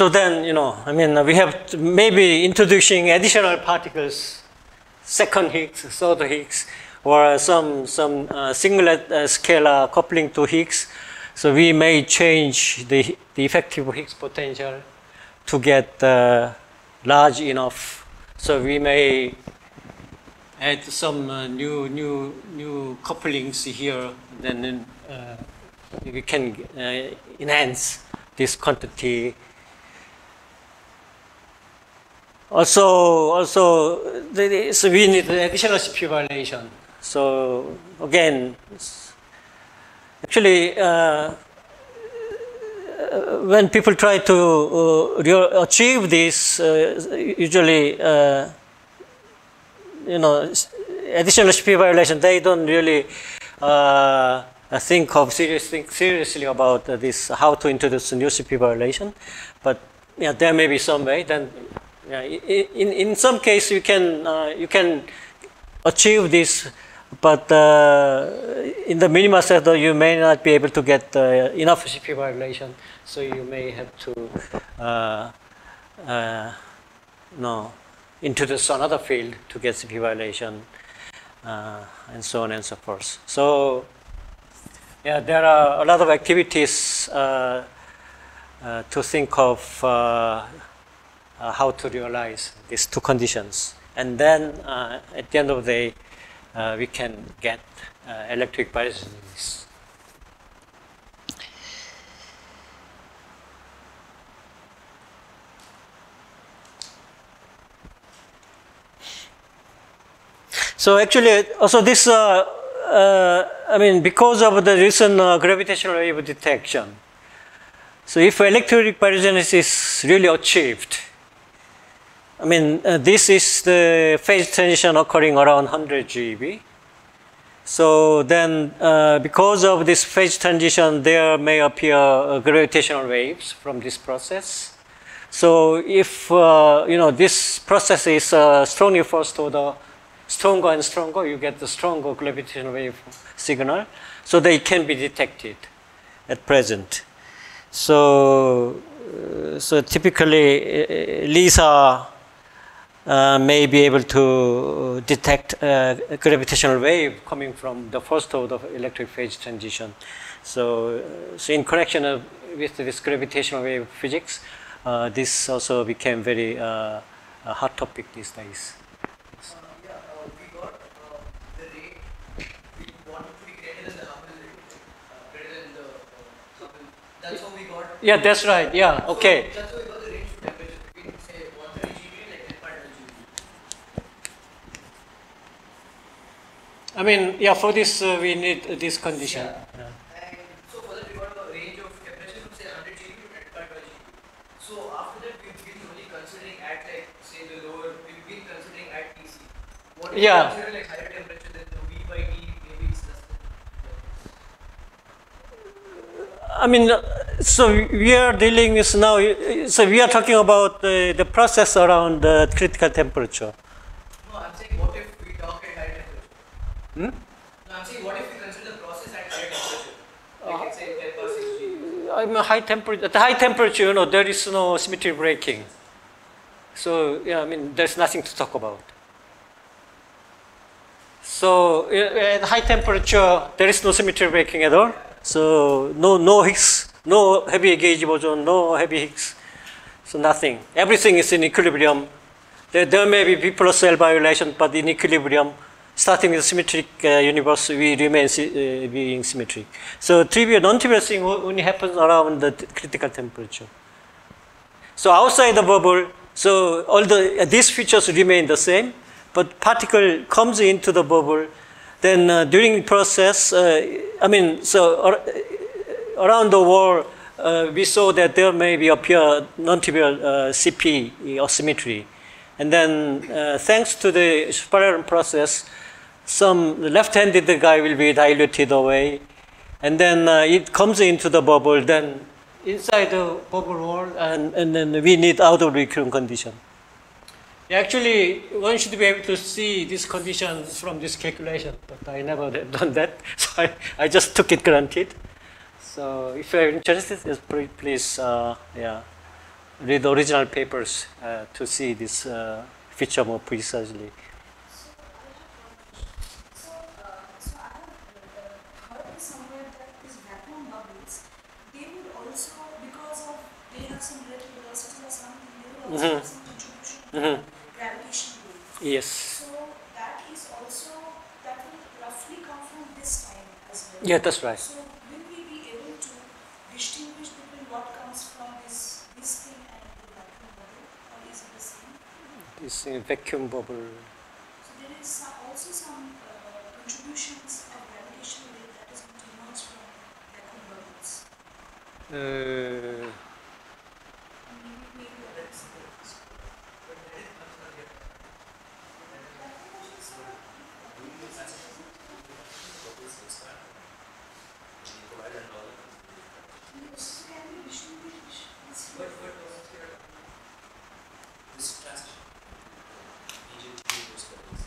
So then, you know, I mean, we have maybe introducing additional particles, second Higgs, third Higgs, or some some uh, singlet uh, scalar coupling to Higgs. So we may change the the effective Higgs potential to get uh, large enough. So we may add some uh, new new new couplings here. Then uh, we can uh, enhance this quantity also, also, so we need additional CP violation. So again, actually, uh, when people try to uh, achieve this, uh, usually, uh, you know, additional CP violation, they don't really uh, think of serious, think seriously about uh, this, how to introduce a new CP violation. But yeah, there may be some way. Then yeah, in, in some case you can uh, you can achieve this, but in the minima setup you may not be able to get enough CP violation, so you may have to uh, uh, no introduce another field to get CP violation, uh, and so on and so forth. So yeah, there are a lot of activities uh, uh, to think of. Uh, how to realize these two conditions. And then at the end of the day, we can get electric biases. So actually, also this, uh, uh, I mean, because of the recent uh, gravitational wave detection, so if electroweak baryogenesis is really achieved, I mean, uh, this is the phase transition occurring around 100 GeV. So then, uh, because of this phase transition, there may appear uh, gravitational waves from this process. So if, uh, you know, this process is uh, strongly first order, stronger and stronger, you get the stronger gravitational wave signal. So they can be detected at present. So, uh, so typically, uh, LISA uh, may be able to detect uh, gravitational wave coming from the first order of electroweak phase transition. So, uh, so in connection uh, with this gravitational wave physics, uh, this also became very hot topic these days.
Uh, yeah, uh, we got uh, the rate, we want it to be greater than the Hubble rate, uh, greater than the uh, Hubble. That's how we got.
Yeah, that's right. Yeah, okay.
So that's how we got the range of temperature between, say, like 10 part GeV.
I mean, yeah, for this uh, we need uh, this condition.
Yeah. And so for that we got a range of temperature say 100 GeV to 10 part So after that we've been only considering at like say the lower, we've been considering at TC. What if
Yeah.
consider like higher temperature the V by T, maybe it's less than.
I mean, uh, so we are dealing with now, uh, so we are talking about the, the process around the critical temperature.
No, I'm saying what if we talk at higher temperature?
Hmm?
No, I'm saying what if we consider the process at high temperature? Like let's say 10 past 6 G.
I mean, high temperature, at high temperature, you know, there is no symmetry breaking. So, yeah, I mean, there's nothing to talk about. So, uh, at high temperature, there is no symmetry breaking at all. So, no, no Higgs, no heavy gauge boson, no heavy Higgs. So, nothing. Everything is in equilibrium. There, there may be B plus L violation, but in equilibrium, starting with symmetric uh, universe, we remain sy- uh, being symmetric. So trivial, non-trivial thing only happens around the critical temperature. So outside the bubble, so all the uh, these features remain the same, but particle comes into the bubble. Then uh, during process, uh, I mean, so around the world, uh, we saw that there may be appear non-trivial uh, CP asymmetry. And then uh, thanks to the Sphaleron process, some left-handed guy will be diluted away. And then uh, it comes into the bubble, then inside the bubble wall, and, and then we need out of equilibrium condition. Actually, one should be able to see this condition from this calculation, but I never [LAUGHS] done that, so I, I just took it granted. So if you're interested, please, uh, yeah, read the original papers uh, to see this uh, feature more precisely.
So I have one question. So, so I have heard somewhere that these vacuum bubbles, they would also, because of, they have some relative velocity or something, they would also have some contribution to
Mhm. Yes.
So that is also, that will roughly come from this time as well.
Yeah, that's right.
So will we be able to distinguish between what comes from this, this thing and the vacuum bubble, or is it the same?
This uh, vacuum bubble.
So there is some, also some uh, contributions of gravitational wave that is going to emerge from vacuum bubbles.
Uh,
And maybe maybe others. Vacuum bubbles are- Yes, can we distinguish this?
This transition. EJT goes like this.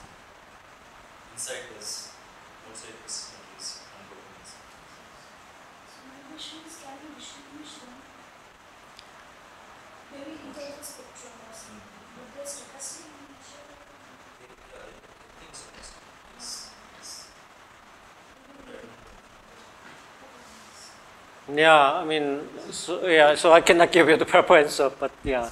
Inside this, outside this, and this, unbroken.
So my question is, can we distinguish them? Maybe in terms of spectrum or something, but they're stochastic in nature.
Yeah, I think so. Yes.
Yeah, I mean, so, yeah, so I cannot give you the proper answer, but yeah.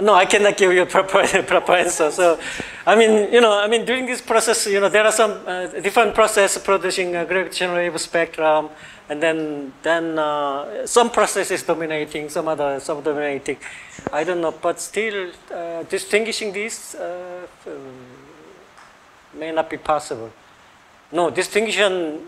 No, I cannot give you proper [LAUGHS] proper answer. So, I mean, you know, I mean, during this process, you know, there are some uh, different process producing a gravitational wave spectrum, and then then uh, some process is dominating, some other some dominating. I don't know, but still uh, distinguishing these uh, uh, may not be possible. No, distinction.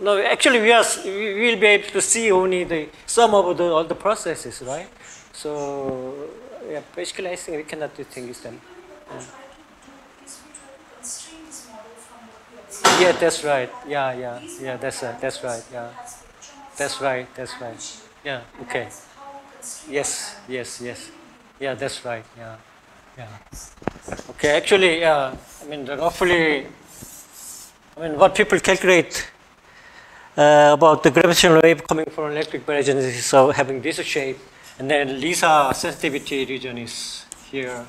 No, actually, we are we will be able to see only the some of the all the processes, right? So, yeah, basically, I think we cannot distinguish them.
What we try to do is we try to constrain this model from what we observe.
Yeah, that's right. Yeah, yeah, yeah. That's uh, that's right. Yeah, that's right. That's right. Yeah. Okay. Yes. Yes. Yes. Yeah, that's right. Yeah. Yeah. Okay. Actually, yeah. I mean, roughly. I mean, what people calculate uh, about the gravitational wave coming from electric variation is so having this shape, and then LISA sensitivity region is here.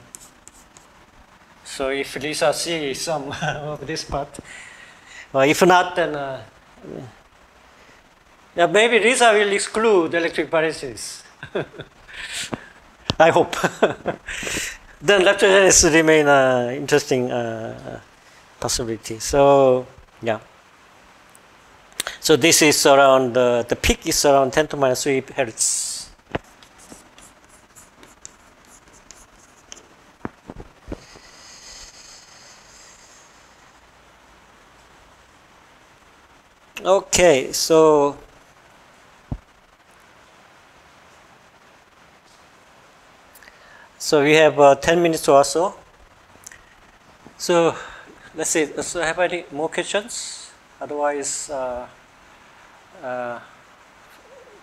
So if LISA sees some [LAUGHS] of this part, well, if not, then uh, yeah, maybe LISA will exclude electroweak baryogenesis. [LAUGHS] I hope. [LAUGHS] then leptogenesis remain uh, interesting uh, possibility. So yeah. So this is around uh, the peak is around 10 to minus 3 hertz. Okay, so so we have uh, 10 minutes or so. So let's see. So have any more questions? Otherwise, uh, uh,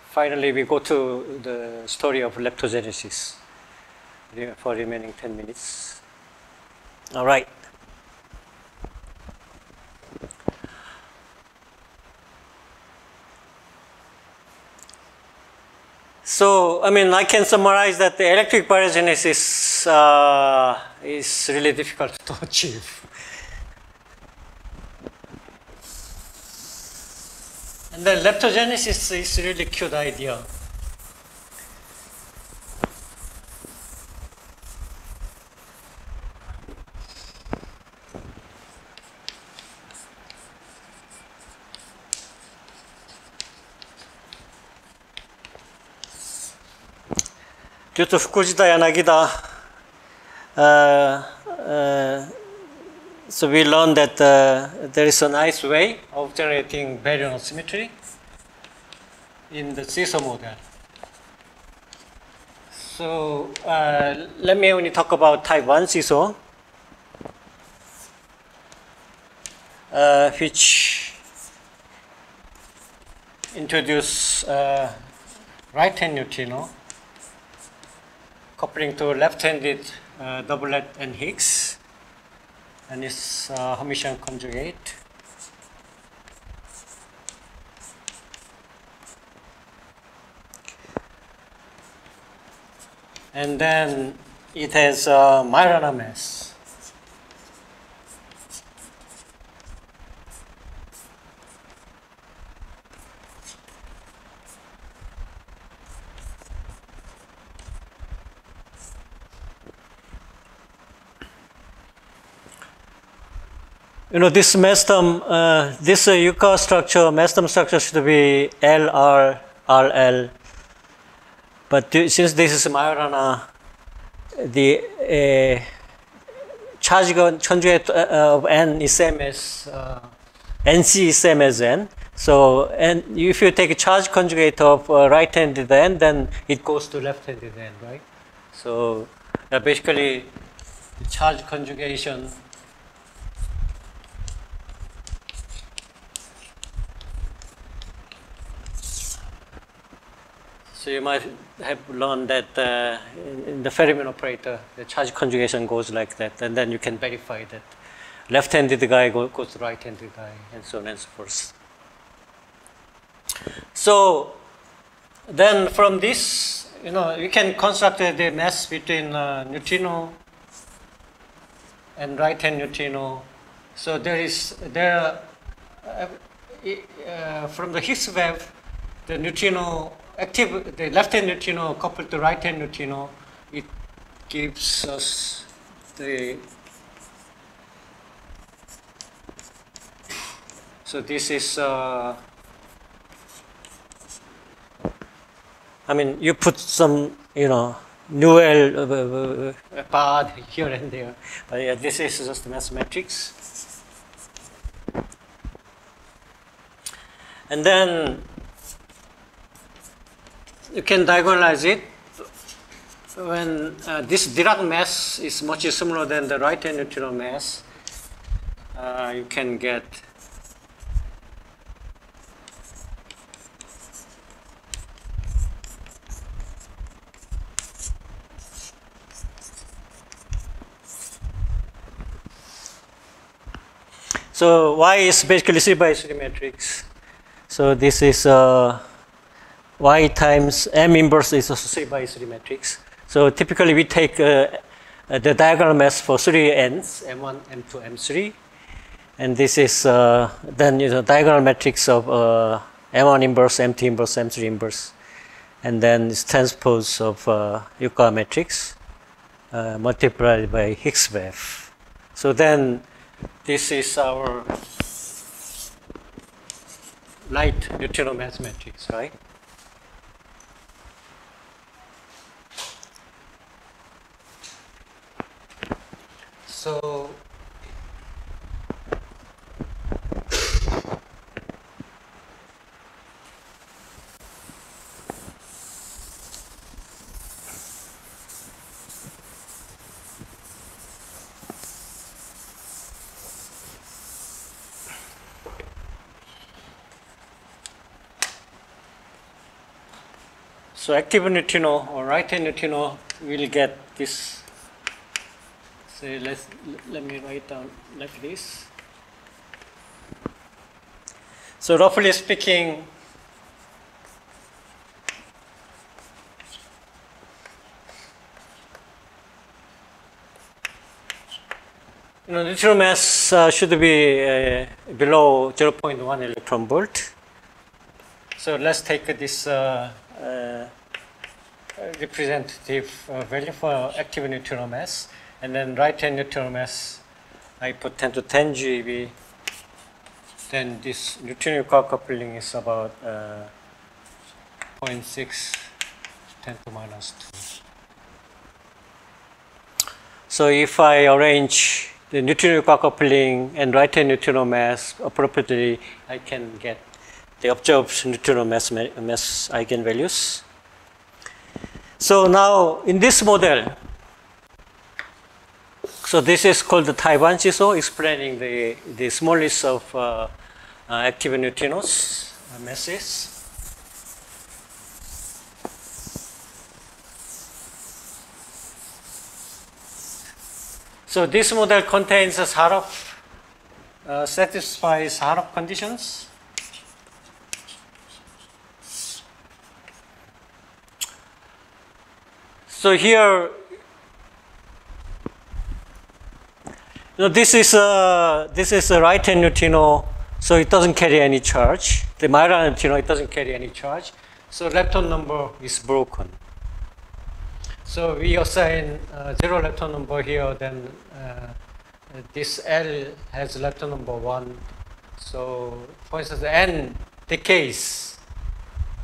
finally we go to the story of leptogenesis for remaining 10 minutes. All right. So, I mean, I can summarize that the electroweak baryogenesis uh, is really difficult to [LAUGHS] achieve. And then leptogenesis is really cute idea. Due to Fukugita Yanagida, uh, uh, so we learned that uh, there is a nice way of generating baryon symmetry in the seesaw model. So uh, let me only talk about type 1 seesaw, uh, which introduce uh, right-hand neutrino coupling to left-handed uh, doublet and Higgs, and its uh, Hermitian conjugate. And then it has a Majorana mass. You know, this mastum, uh, this uh, structure, mastum structure should be L, R, R, L. But th- since this is Majorana, the uh, charge conjugate uh, of N is same as, uh, NC is same as N. So, and if you take a charge conjugate of uh, right-handed N, then it goes to left-handed N, right? So, uh, basically, the charge conjugation So you might have learned that uh, in, in the Fermi operator, the charge conjugation goes like that, and then you can verify that left-handed guy go, goes right-handed guy, and so on and so forth. So then from this, you know, you can construct uh, the mass between uh, neutrino and right-hand neutrino. So there is there uh, uh, from the Higgs wave, the neutrino active, the left-hand neutrino coupled to right-hand neutrino, it gives us the. So this is. Uh, I mean, you put some, you know, Newell uh, uh, part here and there, but yeah, this is just the mathematics. And then you can diagonalize it when uh, this Dirac mass is much smaller than the right-hand neutrino mass. Uh, you can get So Y is basically 3 by 3 matrix. So this is uh, Y times M inverse is also 3 by 3 matrix. So typically we take uh, uh, the diagonal mass for three ends, M1, M2, M3. And this is uh, then you know, diagonal matrix of uh, M1 inverse, M2 inverse, M3 inverse. And then it's transpose of uh, Yukawa matrix uh, multiplied by Higgs wave. So then this is our light neutrino matrix, right? So So active neutrino or right-hand neutrino will get this. Say, let's let me write down like this. So roughly speaking, you know, neutrino mass uh, should be uh, below 0.1 electron volt. So let's take this uh, uh, representative uh, value for active neutrino mass, and then right-hand neutrino mass, I put 10 to 10 GeV. Then this neutrino coupling is about uh, 0.6 10 to minus 2. So if I arrange the neutrino coupling and right-hand neutrino mass appropriately, I can get the observed neutrino mass, mass eigenvalues. So now in this model, so this is called the type 1 seesaw, explaining the, the smallness of uh, uh, active neutrinos uh, masses. So this model contains a Sakharov, uh, satisfies Sakharov conditions. So here, know, this is a this is a right-hand neutrino, so it doesn't carry any charge. The Majorana neutrino, it doesn't carry any charge. So lepton number is broken. So we assign uh, zero lepton number here, then uh, this L has lepton number one. So for instance, N decays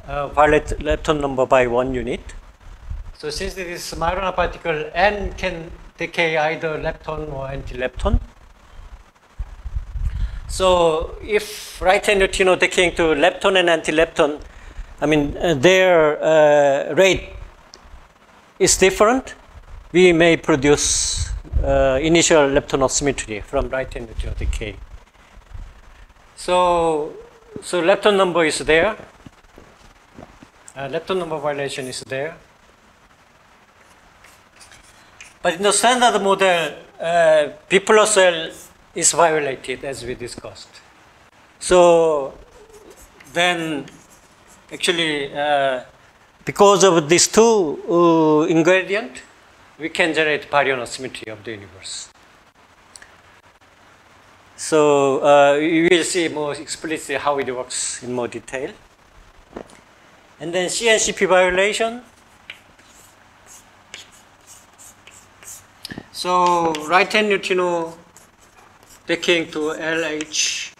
uh, violet lepton number by one unit. So since this is Majorana particle, N can decay either lepton or anti-lepton. So if right-hand neutrino decaying to lepton and anti-lepton, I mean uh, their uh, rate is different, we may produce uh, initial lepton of symmetry from right-hand neutrino decay. So, so lepton number is there. Uh, lepton number violation is there. But in the standard model, uh, B plus is violated as we discussed. So then actually uh, because of these two uh, ingredient, we can generate baryonic symmetry of the universe. So uh, we will see more explicitly how it works in more detail. And then CNCP violation. So right-hand neutrino decaying to LH.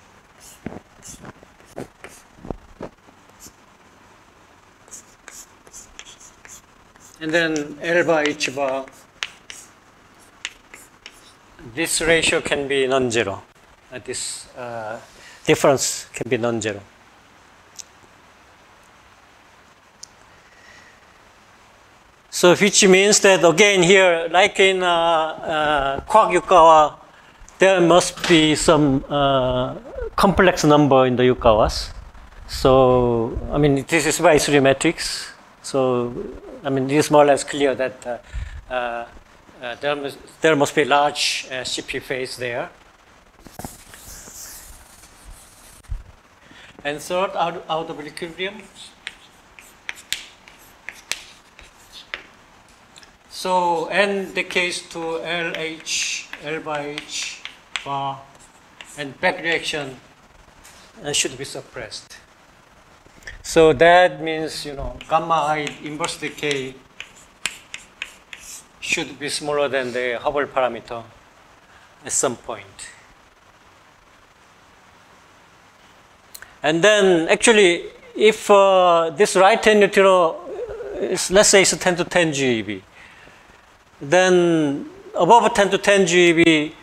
And then L bar H bar. This ratio can be non-zero. Uh, this uh, difference can be non-zero. So which means that again here, like in uh, uh, Yukawa, there must be some uh, complex number in the Yukawas. So I mean, this is by three matrix. So I mean, it is more or less clear that uh, uh, uh, there, must, there must be large uh, CP phase there. And third, out, out of equilibrium. So n decays to LH, L by H bar, and back reaction should be suppressed. So that means, you know, gamma i inverse decay should be smaller than the Hubble parameter at some point. And then actually, if uh, this right-hand neutrino is, let's say it's 10 to 10 GeV, then above 10 to 10 GeV,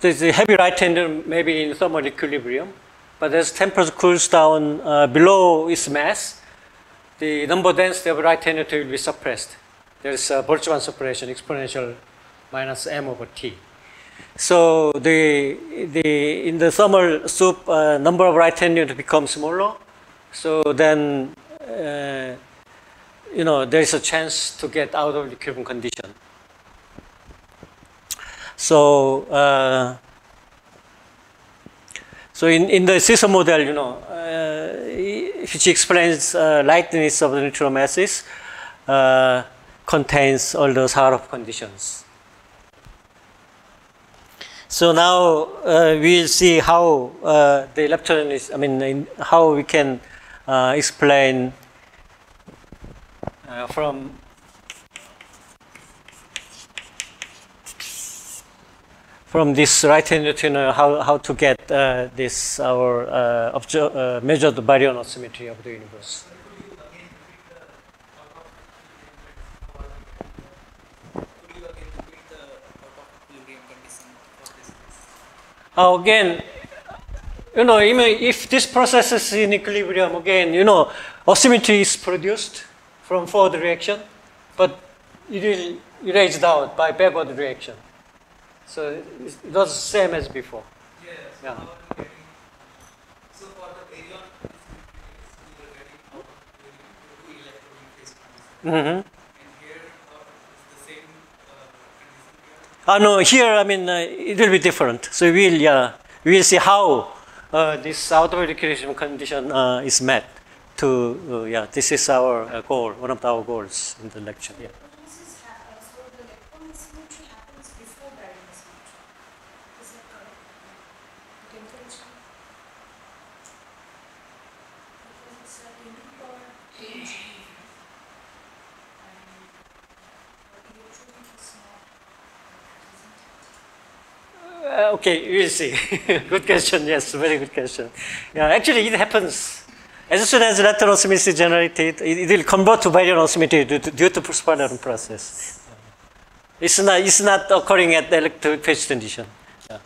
there's a heavy right-hander maybe in thermal equilibrium, but as temperature cools down uh, below its mass, the number density of right-hand neutrino will be suppressed. There's a Boltzmann suppression, exponential minus m over t. So the, the, in the thermal soup, uh, number of right-hand neutrino becomes smaller. So then, uh, you know, there is a chance to get out of the equilibrium condition. So, uh, so in, in the system model, you know, uh, which explains uh, lightness of the neutral masses, uh, contains all those Sakharov conditions. So now uh, we'll see how uh, the electron is, I mean, how we can explain from from this right-hand neutrino how, how to get uh, this our uh, uh, measured baryon symmetry of the universe. Uh, again, you know, if this process is in equilibrium, again, you know, asymmetry is produced from forward reaction. but it will erase out by backward reaction. So it was the same as before.
Yeah, so
Yeah.
how are you getting, so for the baryon, if we are getting out of baryon, two electron phase transition. And here, it's the same, condition.
Uh, no, here, I mean, uh, it will be different. So we'll, yeah, we'll see how uh, this out-of equilibrium condition uh, is met. To, uh, yeah, this is our uh, goal, one of our goals in the lecture. Yeah.
But this is ha- uh, so the electron asymmetry happens before baryon asymmetry. Is that correct? The chemical exchange? Because it's a unit per kg. And the electron is not, isn't it?
Uh, okay, we'll see. [LAUGHS] good question. Yes, very good question. Yeah, actually, it happens as soon as electron asymmetry is generated. It, it will convert to baryon asymmetry due to, due to process. It's not. It's not occurring at the electroweak phase transition. Yeah.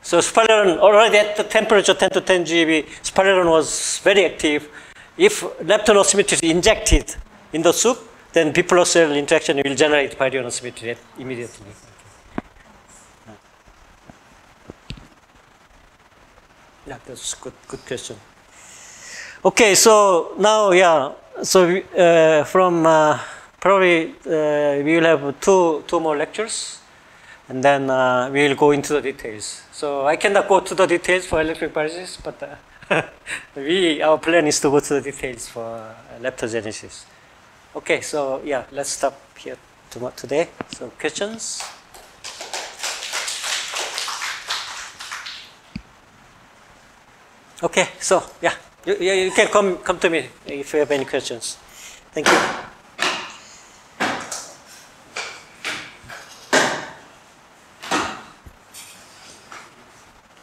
So Sphaleron already at the temperature 10 to 10 GeV, Sphaleron was very active. If lepton asymmetry is injected in the soup, then B plus interaction will generate asymmetry immediately. Yeah, that's good, good question. Okay, so now, yeah, so uh, from uh, probably uh, we will have two, two more lectures, and then uh, we will go into the details. So I cannot go to the details for electroweak baryogenesis, but uh, [LAUGHS] we, our plan is to go to the details for uh, leptogenesis. Okay, so yeah, let's stop here today. So questions? Okay, so yeah, you, you can come, come to me if you have any questions. Thank you.